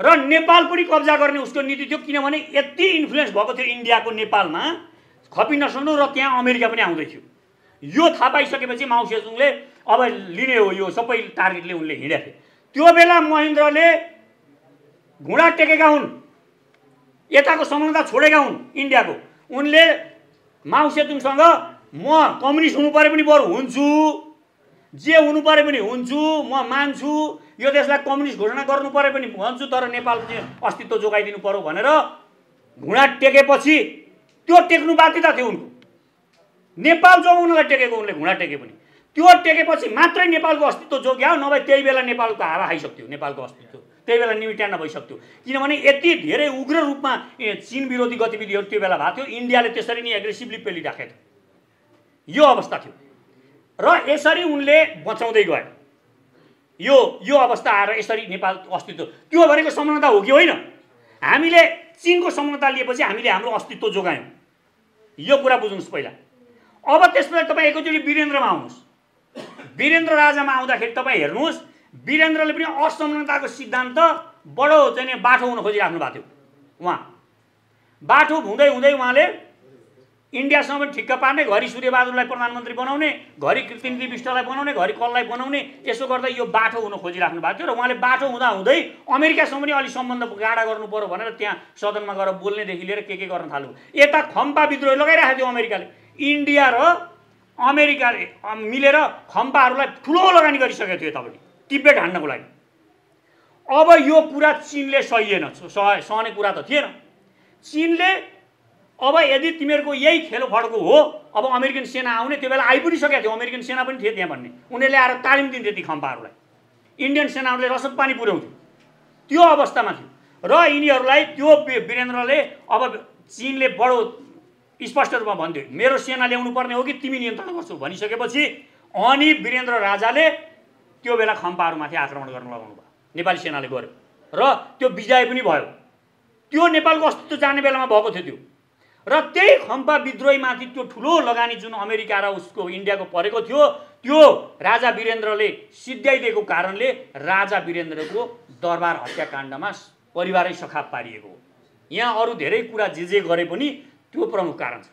र नेपाल पनि कब्जा गर्ने उसको नीति थियो किनभने यति इन्फ्लुएन्स भएको थियो इन्डियाको नेपालमा खपि नसक्नु र त्यहाँ अमेरिका पनि आउँदै थियो। यो थाहा पाइसकेपछि माउसेजुङले अब लिने हो यो सबै टार्गेटले उनले हिँडेको थियो त्यो बेला महेन्द्रले घुँडा टेकेका हुन्। यताको समानता छोडेका हुन् इन्डियाको। उनले माउसेतुङसँग म कम्युनिस्ट हुनु परे पनि बरु हुन्छु। जे हुनु पऱ्यो पनि हुन्छु म मान्छु यो देशलाई कम्युनिस्ट घोषणा गर्नु पऱ्यो पनि भन्छु तर नेपाल अस्तित्व जोगाइदिनु पऱ्यो भनेर घुँडा टेकेपछि त्यो टेक्नु बाध्यता थियो उनको। नेपाल जोगाउनलाई टेकेको उनले घुँडा टेके पनि। त्यो टेकेपछि मात्रै नेपालको अस्तित्व जोग्यायो नभए त्यही बेला नेपालको हावा खाइसक्थ्यो नेपालको अस्तित्व। त्यही बेला निमिट्यान्न भइसक्थ्यो। किनभने यति धेरै उग्र रूपमा चिन विरोधी गतिविधिहरू त्यो बेला भएको थियो। इन्डियाले त्यसरी नै एग्रेसिभली पेलिराखेको थियो। यो अवस्था थियो। र यसरी उनले बचाउँदै गए। यो यो अवस्था आएर यसरी नेपाल अस्तित्व त्यो भनेको समानता हो कि होइन? हामीले चिनको समानता लिएपछि हामीले हाम्रो अस्तित्व जोगायौँ। यो कुरा बुझ्नुहोस् पहिला। अब त्यसपछि तपाईँ एकैचोटि वीरेन्द्रमा आउनुहोस्। वीरेन्द्र राजामा आउँदाखेरि तपाईँ हेर्नुहोस् वीरेन्द्रले पनि असमानताको सिद्धान्त बडो चाहिँ बाठो हुन खोजिराख्नु भएको थियो। उहाँ। बाठो हुँदै हुँदै उहाँले इन्डियासँग पनि ठिक्क पार्ने घरि सूर्यबहादुरलाई प्रधानमन्त्री बनाउने घरि कृतिनिधि विष्टलाई बनाउने घरि कसलाई बनाउने यसो गर्दा यो बाटो हुन खोजिराख्नु भएको थियो र उहाँले बाटो हुँदा हुँदै अमेरिकासँग पनि अलिक सम्बन्ध गाडा गर्नु पऱ्यो भनेर त्यहाँ सदनमा गएर बोल्नेदेखि लिएर के के गर्न थाल्नु यता खम्पा विद्रोह लगाइरहेको थियो अमेरिकाले। इन्डिया र अमेरिकाले मिलेर खम्पाहरूलाई ठुलो लगानी गरिसकेको थियो यतापट्टि तिब्बत हान्नको लागि। अब यो कुरा चिनले सहिएन सहने कुरा त थिएन। चिनले अब यदि तिमीहरूको यही खेल फड्को हो अब अमेरिकन सेना आउने त्यो बेला आइपुगिसकेको थियो अमेरिकन सेना पनि थिए त्यहाँ भन्ने। उनीहरूले आएर तालिम दिन्थे ती खम्पाहरूलाई। इन्डियन सेनाहरूले रसद पानी पुर्याउँथ्यो। त्यो अवस्थामा थियो। र यिनीहरूलाई त्यो वीरेन्द्रले अब चिनले बडो स्पष्ट रूपमा भन्थ्यो मेरो सेना ल्याउनु पर्ने हो कि तिमी नियन्त्रण गर्छौ भनिसकेपछि अनि वीरेन्द्र राजाले त्यो बेला खम्पाहरूमाथि आक्रमण गर्न लगाउनु भयो। नेपाली सेनाले गर्यो। र त्यो विजय पनि भयो। त्यो नेपालको अस्तित्व जाने बेलामा भएको थियो त्यो। र त्यही खम्पा विद्रोहीमाथि त्यो ठुलो लगानी जुन अमेरिका र उसको इन्डियाको परेको थियो त्यो राजा वीरेन्द्रले सिद्ध्याइदिएको कारणले राजा वीरेन्द्रको दरबार हत्याकाण्डमा परिवारै सखाप पारिएको हो। यहाँ अरू धेरै कुरा जे जे गरे पनि त्यो प्रमुख कारण छ।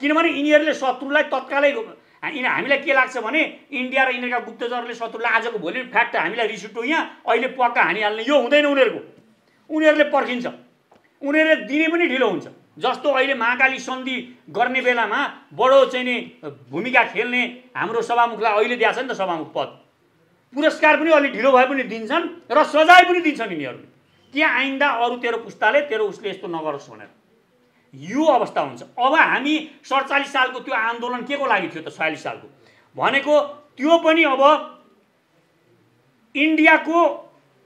किनभने यिनीहरूले शत्रुलाई तत्कालै हामीलाई के लाग्छ भने इन्डिया र यिनीहरूका गुप्तचरले शत्रुलाई आजको भोलि फ्याक्ट हामीलाई रिस उठ्यो यहाँ अहिले पक्का हानिहाल्ने यो हुँदैन उनीहरूको। उनीहरूले पर्खिन्छ। उनीहरूले दिने पनि ढिलो हुन्छ। जस्तो अहिले महाकाली सन्धि गर्ने बेलामा बडो चाहिँ नि भूमिका खेल्ने हाम्रो सभामुखलाई अहिले दिएको छ नि त सभामुख पद। पुरस्कार पनि अलिक ढिलो भए पनि दिन्छन् र सजाय पनि दिन्छन् यिनीहरूले त्यहाँ आइन्दा अरू तेरो पुस्ताले तेरो उसले यस्तो नगरोस् भनेर। यो अवस्था हुन्छ। अब हामी सडचालिस सालको त्यो आन्दोलन के को लागि थियो त छयालिस सालको? भनेको त्यो पनि अब इन्डियाको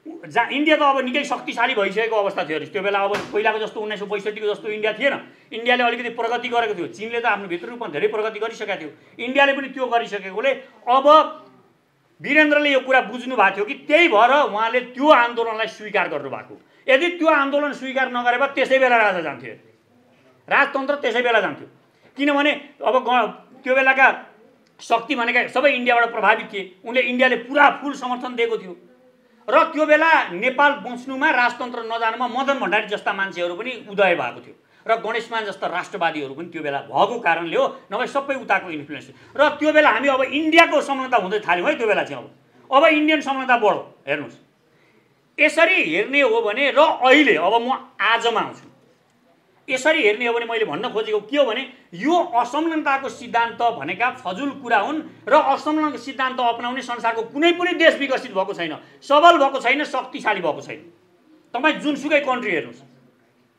जहाँ इन्डिया त अब निकै शक्तिशाली भइसकेको अवस्था थियो अरे। त्यो बेला अब पहिलाको जस्तो उन्नाइस सय बैसठीको जस्तो इन्डिया थिएन। इन्डियाले अलिकति प्रगति गरेको थियो। चिनले त आफ्नो भित्र रूपमा धेरै प्रगति गरिसकेको थियो। इन्डियाले पनि त्यो गरिसकेकोले अब वीरेन्द्रले यो कुरा बुझ्नु भएको थियो कि त्यही भएर उहाँले त्यो आन्दोलनलाई स्वीकार गर्नुभएको। यदि त्यो आन्दोलन स्वीकार नगरे भए त्यसै बेला राजा जान्थ्यो। राजतन्त्र त्यसै बेला जान्थ्यो। किनभने अब त्यो बेलाका शक्ति भनेका सबै इन्डियाबाट प्रभावित थिए। उनले इन्डियाले पुरा फुल समर्थन दिएको थियो। र त्यो बेला नेपाल बस्नुमा राजतन्त्र नजानुमा मदन भण्डारी जस्ता मान्छेहरू पनि उदय भएको थियो। र गणेशमान जस्ता राष्ट्रवादीहरू पनि त्यो बेला भएको कारणले हो नभए सबै उताको इन्फ्लुएन्स र त्यो बेला हामी अब इन्डियाको संलग्नता हुँदै थाल्यौँ है त्यो बेला चाहिँ अब। अब इन्डियन संलग्नता बढो हेर्नुहोस्। यसरी हेर्ने हो भने र अहिले अब म आजमा आउँछु। यसरी हेर्ने हो भने मैले भन्न खोजेको के हो भने यो असंलग्नताको सिद्धान्त भनेका फजुल कुरा हुन् र असंलग्न सिद्धान्त अप्नाउने संसारको कुनै पनि देश विकसित भएको छैन सबल भएको छैन शक्तिशाली भएको छैन। तपाईँ जुनसुकै कन्ट्री हेर्नुहोस्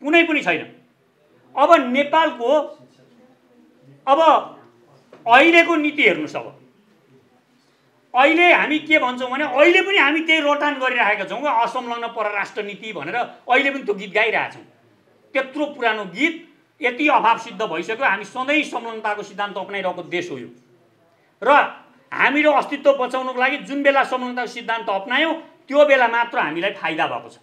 कुनै पनि छैन। अब नेपालको अब अहिलेको नीति हेर्नुहोस् अब। अहिले हामी के भन्छौँ भने अहिले पनि हामी त्यही रोटान गरिरहेका छौँ असंलग्न परराष्ट्र नीति भनेर अहिले पनि त्यो गीत गाइरहेछौँ। त्यत्रो पुरानो गीत यति अभाव सिद्ध भइसक्यो हामी सधैँ संलग्नताको सिद्धान्त अप्नाइरहेको देश हो यो। र हामीहरू अस्तित्व बचाउनको लागि जुन बेला संलग्नताको सिद्धान्त अप्नायौँ त्यो बेला मात्र हामीलाई फाइदा भएको छ।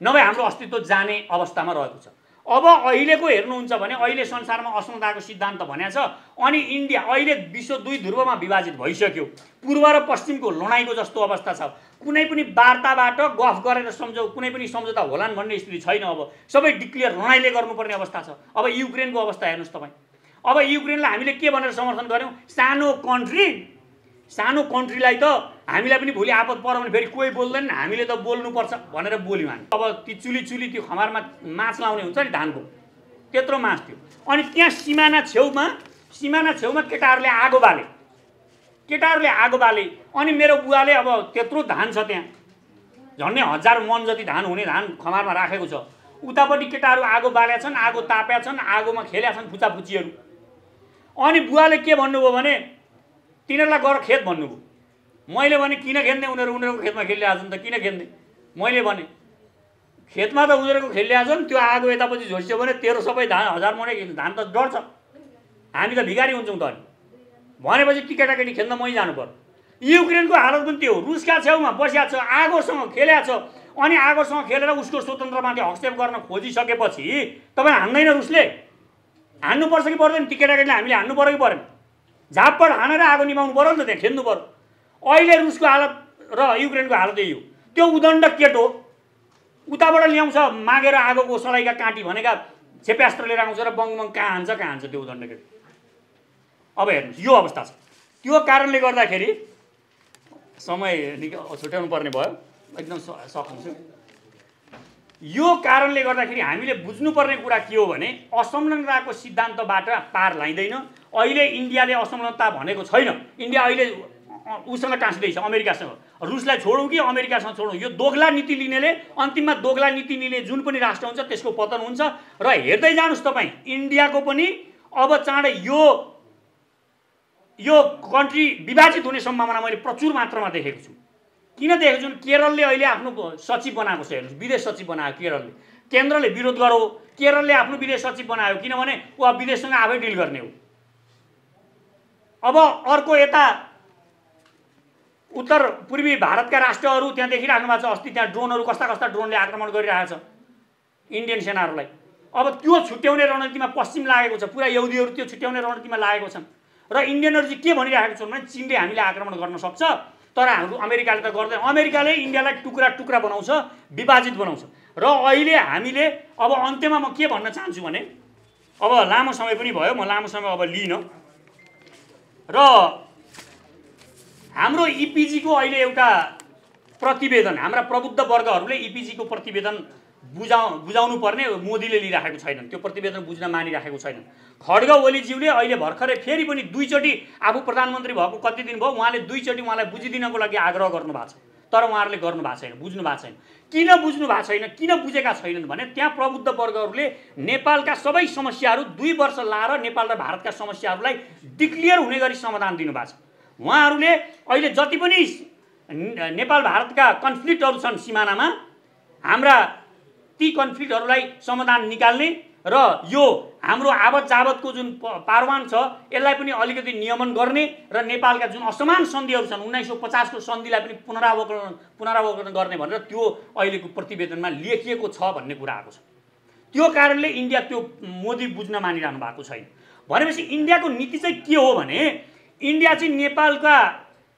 नभए हाम्रो अस्तित्व जाने अवस्थामा रहेको छ। अब अहिलेको हेर्नुहुन्छ भने अहिले संसारमा असमताको सिद्धान्त भनेको छ अनि इन्डिया अहिले विश्व दुई ध्रुवमा विभाजित भइसक्यो। पूर्व र पश्चिमको लडाइँको जस्तो अवस्था छ। कुनै पनि वार्ताबाट गफ गरेर सम्झौ कुनै पनि सम्झौता होलान् भन्ने स्थिति छैन अब। सबै डिक्लियर लडाइँले गर्नुपर्ने अवस्था छ। अब युक्रेनको अवस्था हेर्नुहोस् तपाईँ। अब युक्रेनलाई हामीले के भनेर समर्थन गऱ्यौँ? सानो कन्ट्री सानो कन्ट्रीलाई त हामीलाई पनि भोलि आपत पऱ्यो भने फेरि कोही बोल्दैन हामीले त बोल्नुपर्छ भनेर बोल्यौँ हामी। अब ती चुली चुली त्यो खमारमा माछ लाउने हुन्छ नि धानको। त्यत्रो माछ थियो। अनि त्यहाँ सिमाना छेउमा सिमाना छेउमा केटाहरूले आगो बाले। केटाहरूले आगो बाले। अनि मेरो बुवाले अब त्यत्रो धान छ त्यहाँ। झन्डै हजार मन जति धान हुने धान खमारमा राखेको छ। उतापट्टि केटाहरू आगो बालेका छन् आगो तापेका छन् आगोमा खेलेका छन् फुचाफुचीहरू। अनि बुवाले के भन्नुभयो भने तिनीहरूलाई गएर खेत भन्नुभयो। मैले भने किन खेल्ने उनीहरू? उनीहरूको खेतमा खेलिरहेको छन् त किन खेल्ने मैले भने खेतमा त उनीहरूको खेलिरहेको छ नि त्यो आगो यतापछि झोसियो भने तेरो सबै धान हजार मनै धान त डढ्छ। हामी त भिगारी हुन्छौँ त अनि। भनेपछि ती केटाकेटी खेल्न मै जानु पर्यो युक्रेनको हालत पनि त्यो रुसका छेउमा बसिया छ आगोसँग खेल्या छ। अनि आगोसँग खेलेर उसको स्वतन्त्रमाथि हस्तक्षेप गर्न खोजिसकेपछि तपाईँ हान्दैन रुसले। हान्नुपर्छ कि पर्दैन? ती केटाकेटीले हामीले हान्नु पऱ्यो कि परेन? झापड हानेर आगो निभाउनु पऱ्यो नि त त्यहाँ खेल्नु पऱ्यो अहिले रुसको हालत र युक्रेनको हालत यही हो। त्यो उदण्ड केटो उताबाट ल्याउँछ मागेर आगोको सलाइका काँटी भनेका क्षेप्यास्त्र लिएर आउँछ र बङबङ कहाँ हान्छ कहाँ हान्छ त्यो उदण्डले अब हेर्नुहोस् यो अवस्था छ। त्यो कारणले गर्दाखेरि समय निकै छुट्याउनु पर्ने भयो। एकदम सकाउँछु यो कारणले गर्दाखेरि हामीले बुझ्नुपर्ने कुरा के हो भने असंलग्नताको सिद्धान्तबाट पार लाइँदैन। अहिले इन्डियाले असंलग्नता भनेको छैन। इन्डिया अहिले उसँग टाँस्दैछ अमेरिकासँग। रुसलाई छोडौँ कि अमेरिकासँग छोडौँ? यो दोग्ला नीति लिनेले अन्तिममा दोग्ला नीति लिने जुन पनि राष्ट्र हुन्छ त्यसको पतन हुन्छ। र हेर्दै जानुहोस् तपाईँ इन्डियाको पनि अब चाँडै यो यो कन्ट्री विभाजित हुने सम्भावना मैले प्रचुर मात्रामा देखेको छु। किन देखेको छु केरलले अहिले आफ्नो सचिव बनाएको छ हेर्नुहोस् विदेश सचिव बनायो केरलले। केन्द्रले विरोध गरौँ केरलले आफ्नो विदेश सचिव बनायो किनभने ऊ अब विदेशसँग आफै डिल गर्ने हो। अब अर्को यता उत्तर पूर्वी भारतका राष्ट्रहरू त्यहाँ देखिराख्नु भएको छ अस्ति त्यहाँ ड्रोनहरू कस्ता कस्ता ड्रोनले आक्रमण गरिरहेको छ इन्डियन सेनाहरूलाई। अब त्यो छुट्याउने रणनीतिमा पश्चिम लागेको छ पुरा यौदीहरू त्यो छुट्याउने रणनीतिमा लागेको छन्। र इन्डियनहरू चाहिँ के भनिरहेको छन् भने चिनले हामीले आक्रमण गर्न सक्छ तर हाम्रो अमेरिकाले त गर्दैन। अमेरिकाले इन्डियालाई टुक्रा टुक्रा बनाउँछ विभाजित बनाउँछ। र अहिले हामीले अब अन्त्यमा म के भन्न चाहन्छु भने अब लामो समय पनि भयो म लामो समय अब लिइनँ। र हाम्रो इपिजीको अहिले एउटा प्रतिवेदन हाम्रा प्रबुद्ध वर्गहरूले इपिजीको प्रतिवेदन बुझाउ बुझाउनु पर्ने मोदीले लिइराखेको छैनन्। त्यो प्रतिवेदन बुझ्न मानिराखेको छैनन्। खड्ग ओलीज्यूले अहिले भर्खरै फेरि पनि दुईचोटि आफू प्रधानमन्त्री भएको कति दिन भयो उहाँले दुईचोटि उहाँलाई बुझिदिनको लागि आग्रह गर्नुभएको छ। तर उहाँहरूले गर्नु भएको छैन बुझ्नु भएको छैन। किन बुझ्नु भएको छैन किन बुझेका छैनन् भने त्यहाँ प्रबुद्ध वर्गहरूले नेपालका सबै समस्याहरू दुई वर्ष लाएर नेपाल र भारतका समस्याहरूलाई डिक्लियर हुने गरी समाधान दिनुभएको छ। उहाँहरूले अहिले जति पनि नेपाल भारतका कन्फ्लिक्टहरू छन् सिमानामा हाम्रा ती कन्फ्लिक्टहरूलाई समाधान निकाल्ने र यो हाम्रो आवत जावतको जुन पारवान छ यसलाई पनि अलिकति नियमन गर्ने र नेपालका जुन असमान सन्धिहरू छन् उन्नाइस सौ पचासको सन्धिलाई पनि पुनरावकरण पुनरावकरण गर्ने भनेर त्यो अहिलेको प्रतिवेदनमा लेखिएको छ भन्ने कुरा आएको छ। त्यो कारणले इन्डिया त्यो मोदी बुझ्न मानिरहनु भएको छैन। भनेपछि इन्डियाको नीति चाहिँ के हो भने इन्डिया चाहिँ नेपालका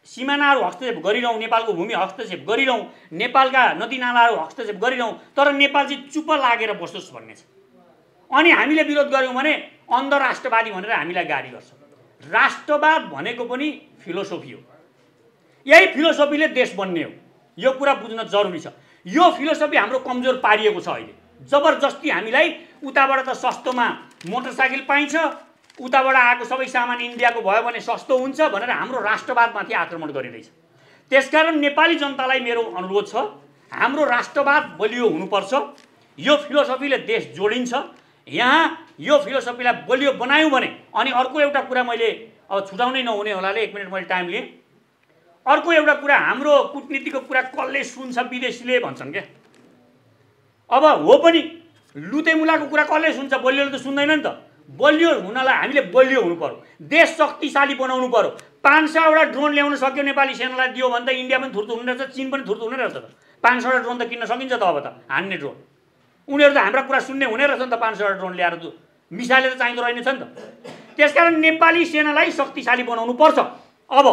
सिमानाहरू हस्तक्षेप गरिरहँ नेपालको भूमि हस्तक्षेप गरिरहँ नेपालका नदीनालाहरू हस्तक्षेप गरिरहँ तर नेपाल चाहिँ चुप लागेर बसोस् भन्ने छ। अनि हामीले विरोध गऱ्यौँ भने अन्ध राष्ट्रवादी भनेर हामीलाई गाली गर्छ। राष्ट्रवाद भनेको पनि फिलोसोफी हो। यही फिलोसोफीले देश बन्ने हो। यो कुरा बुझ्न जरुरी छ। यो फिलोसोफी हाम्रो कमजोर पारिएको छ अहिले। जबरजस्ती हामीलाई उताबाट त सस्तोमा मोटरसाइकल पाइन्छ उताबाट आएको सबै सामान इन्डियाको भयो भने सस्तो हुन्छ भनेर हाम्रो राष्ट्रवादमाथि आक्रमण गरिँदैछ। त्यसकारण नेपाली जनतालाई मेरो अनुरोध छ हाम्रो राष्ट्रवाद बलियो हुनुपर्छ। यो फिलोसफीले देश जोडिन्छ। यहाँ यो फिलोसफीलाई बलियो बनायौँ भने अनि अर्को एउटा कुरा मैले अब छुटाउनै नहुने होलाले एक मिनट मैले टाइम लिएँ। अर्को एउटा कुरा हाम्रो कुटनीतिको कुरा कसले सुन्छ विदेशीले भन्छन् क्या। अब हो पनि लुतेमुलाको कुरा कसले सुन्छ बलियोले त सुन्दैन नि त। बलियो हुनलाई हामीले बलियो हुनु पऱ्यो देश शक्तिशाली बनाउनु पऱ्यो पाँच सयवटा ड्रोन ल्याउन सक्यो नेपाली सेनालाई दियो भने त इन्डिया पनि थुर्तु हुने रहेछ चिन पनि थुर्तु हुने रहेछ त। पाँच सयवटा ड्रोन त किन्न सकिन्छ त अब त हान्ने ड्रोन। उनीहरू त हाम्रा कुरा सुन्ने हुने रहेछ नि त पाँच सयवटा ड्रोन ल्याएर मिसाइले त चाहिँदो रहेनछ नि त। त्यसकारण नेपाली सेनालाई शक्तिशाली बनाउनु पर्छ। अब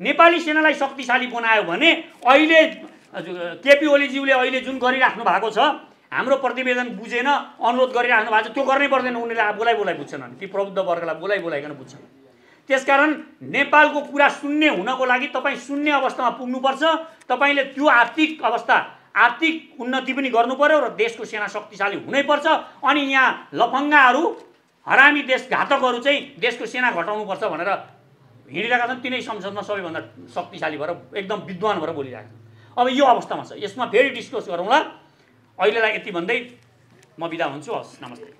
नेपाली सेनालाई शक्तिशाली बनायो भने अहिले केपी ओलीज्यूले अहिले जुन गरिराख्नु भएको छ हाम्रो प्रतिवेदन बुझेन अनुरोध गरिराख्नु भएको छ। त्यो गर्नै पर्दैन उनीहरूले बोलाइ बोलाइ बुझ्छन् ती प्रबुद्ध वर्गलाई बोलाइ बोलाइकन बुझ्छन्। त्यसकारण नेपालको कुरा सुन्ने हुनको लागि तपाईँ सुन्ने अवस्थामा पुग्नुपर्छ। तपाईँले त्यो आर्थिक अवस्था आर्थिक उन्नति पनि गर्नु पर्यो र देशको सेना शक्तिशाली हुनैपर्छ। अनि यहाँ लफङ्गाहरू हरामी देश घातकहरू चाहिँ देशको सेना घटाउनुपर्छ भनेर हिँडिरहेका छन्। तिनै संसदमा सबैभन्दा शक्तिशाली भएर एकदम विद्वान भएर बोलिरहेको छ अब यो अवस्थामा छ। यसमा फेरि डिस्कस गरौँला। अहिलेलाई यति भन्दै म बिदा हुन्छु हस् नमस्ते।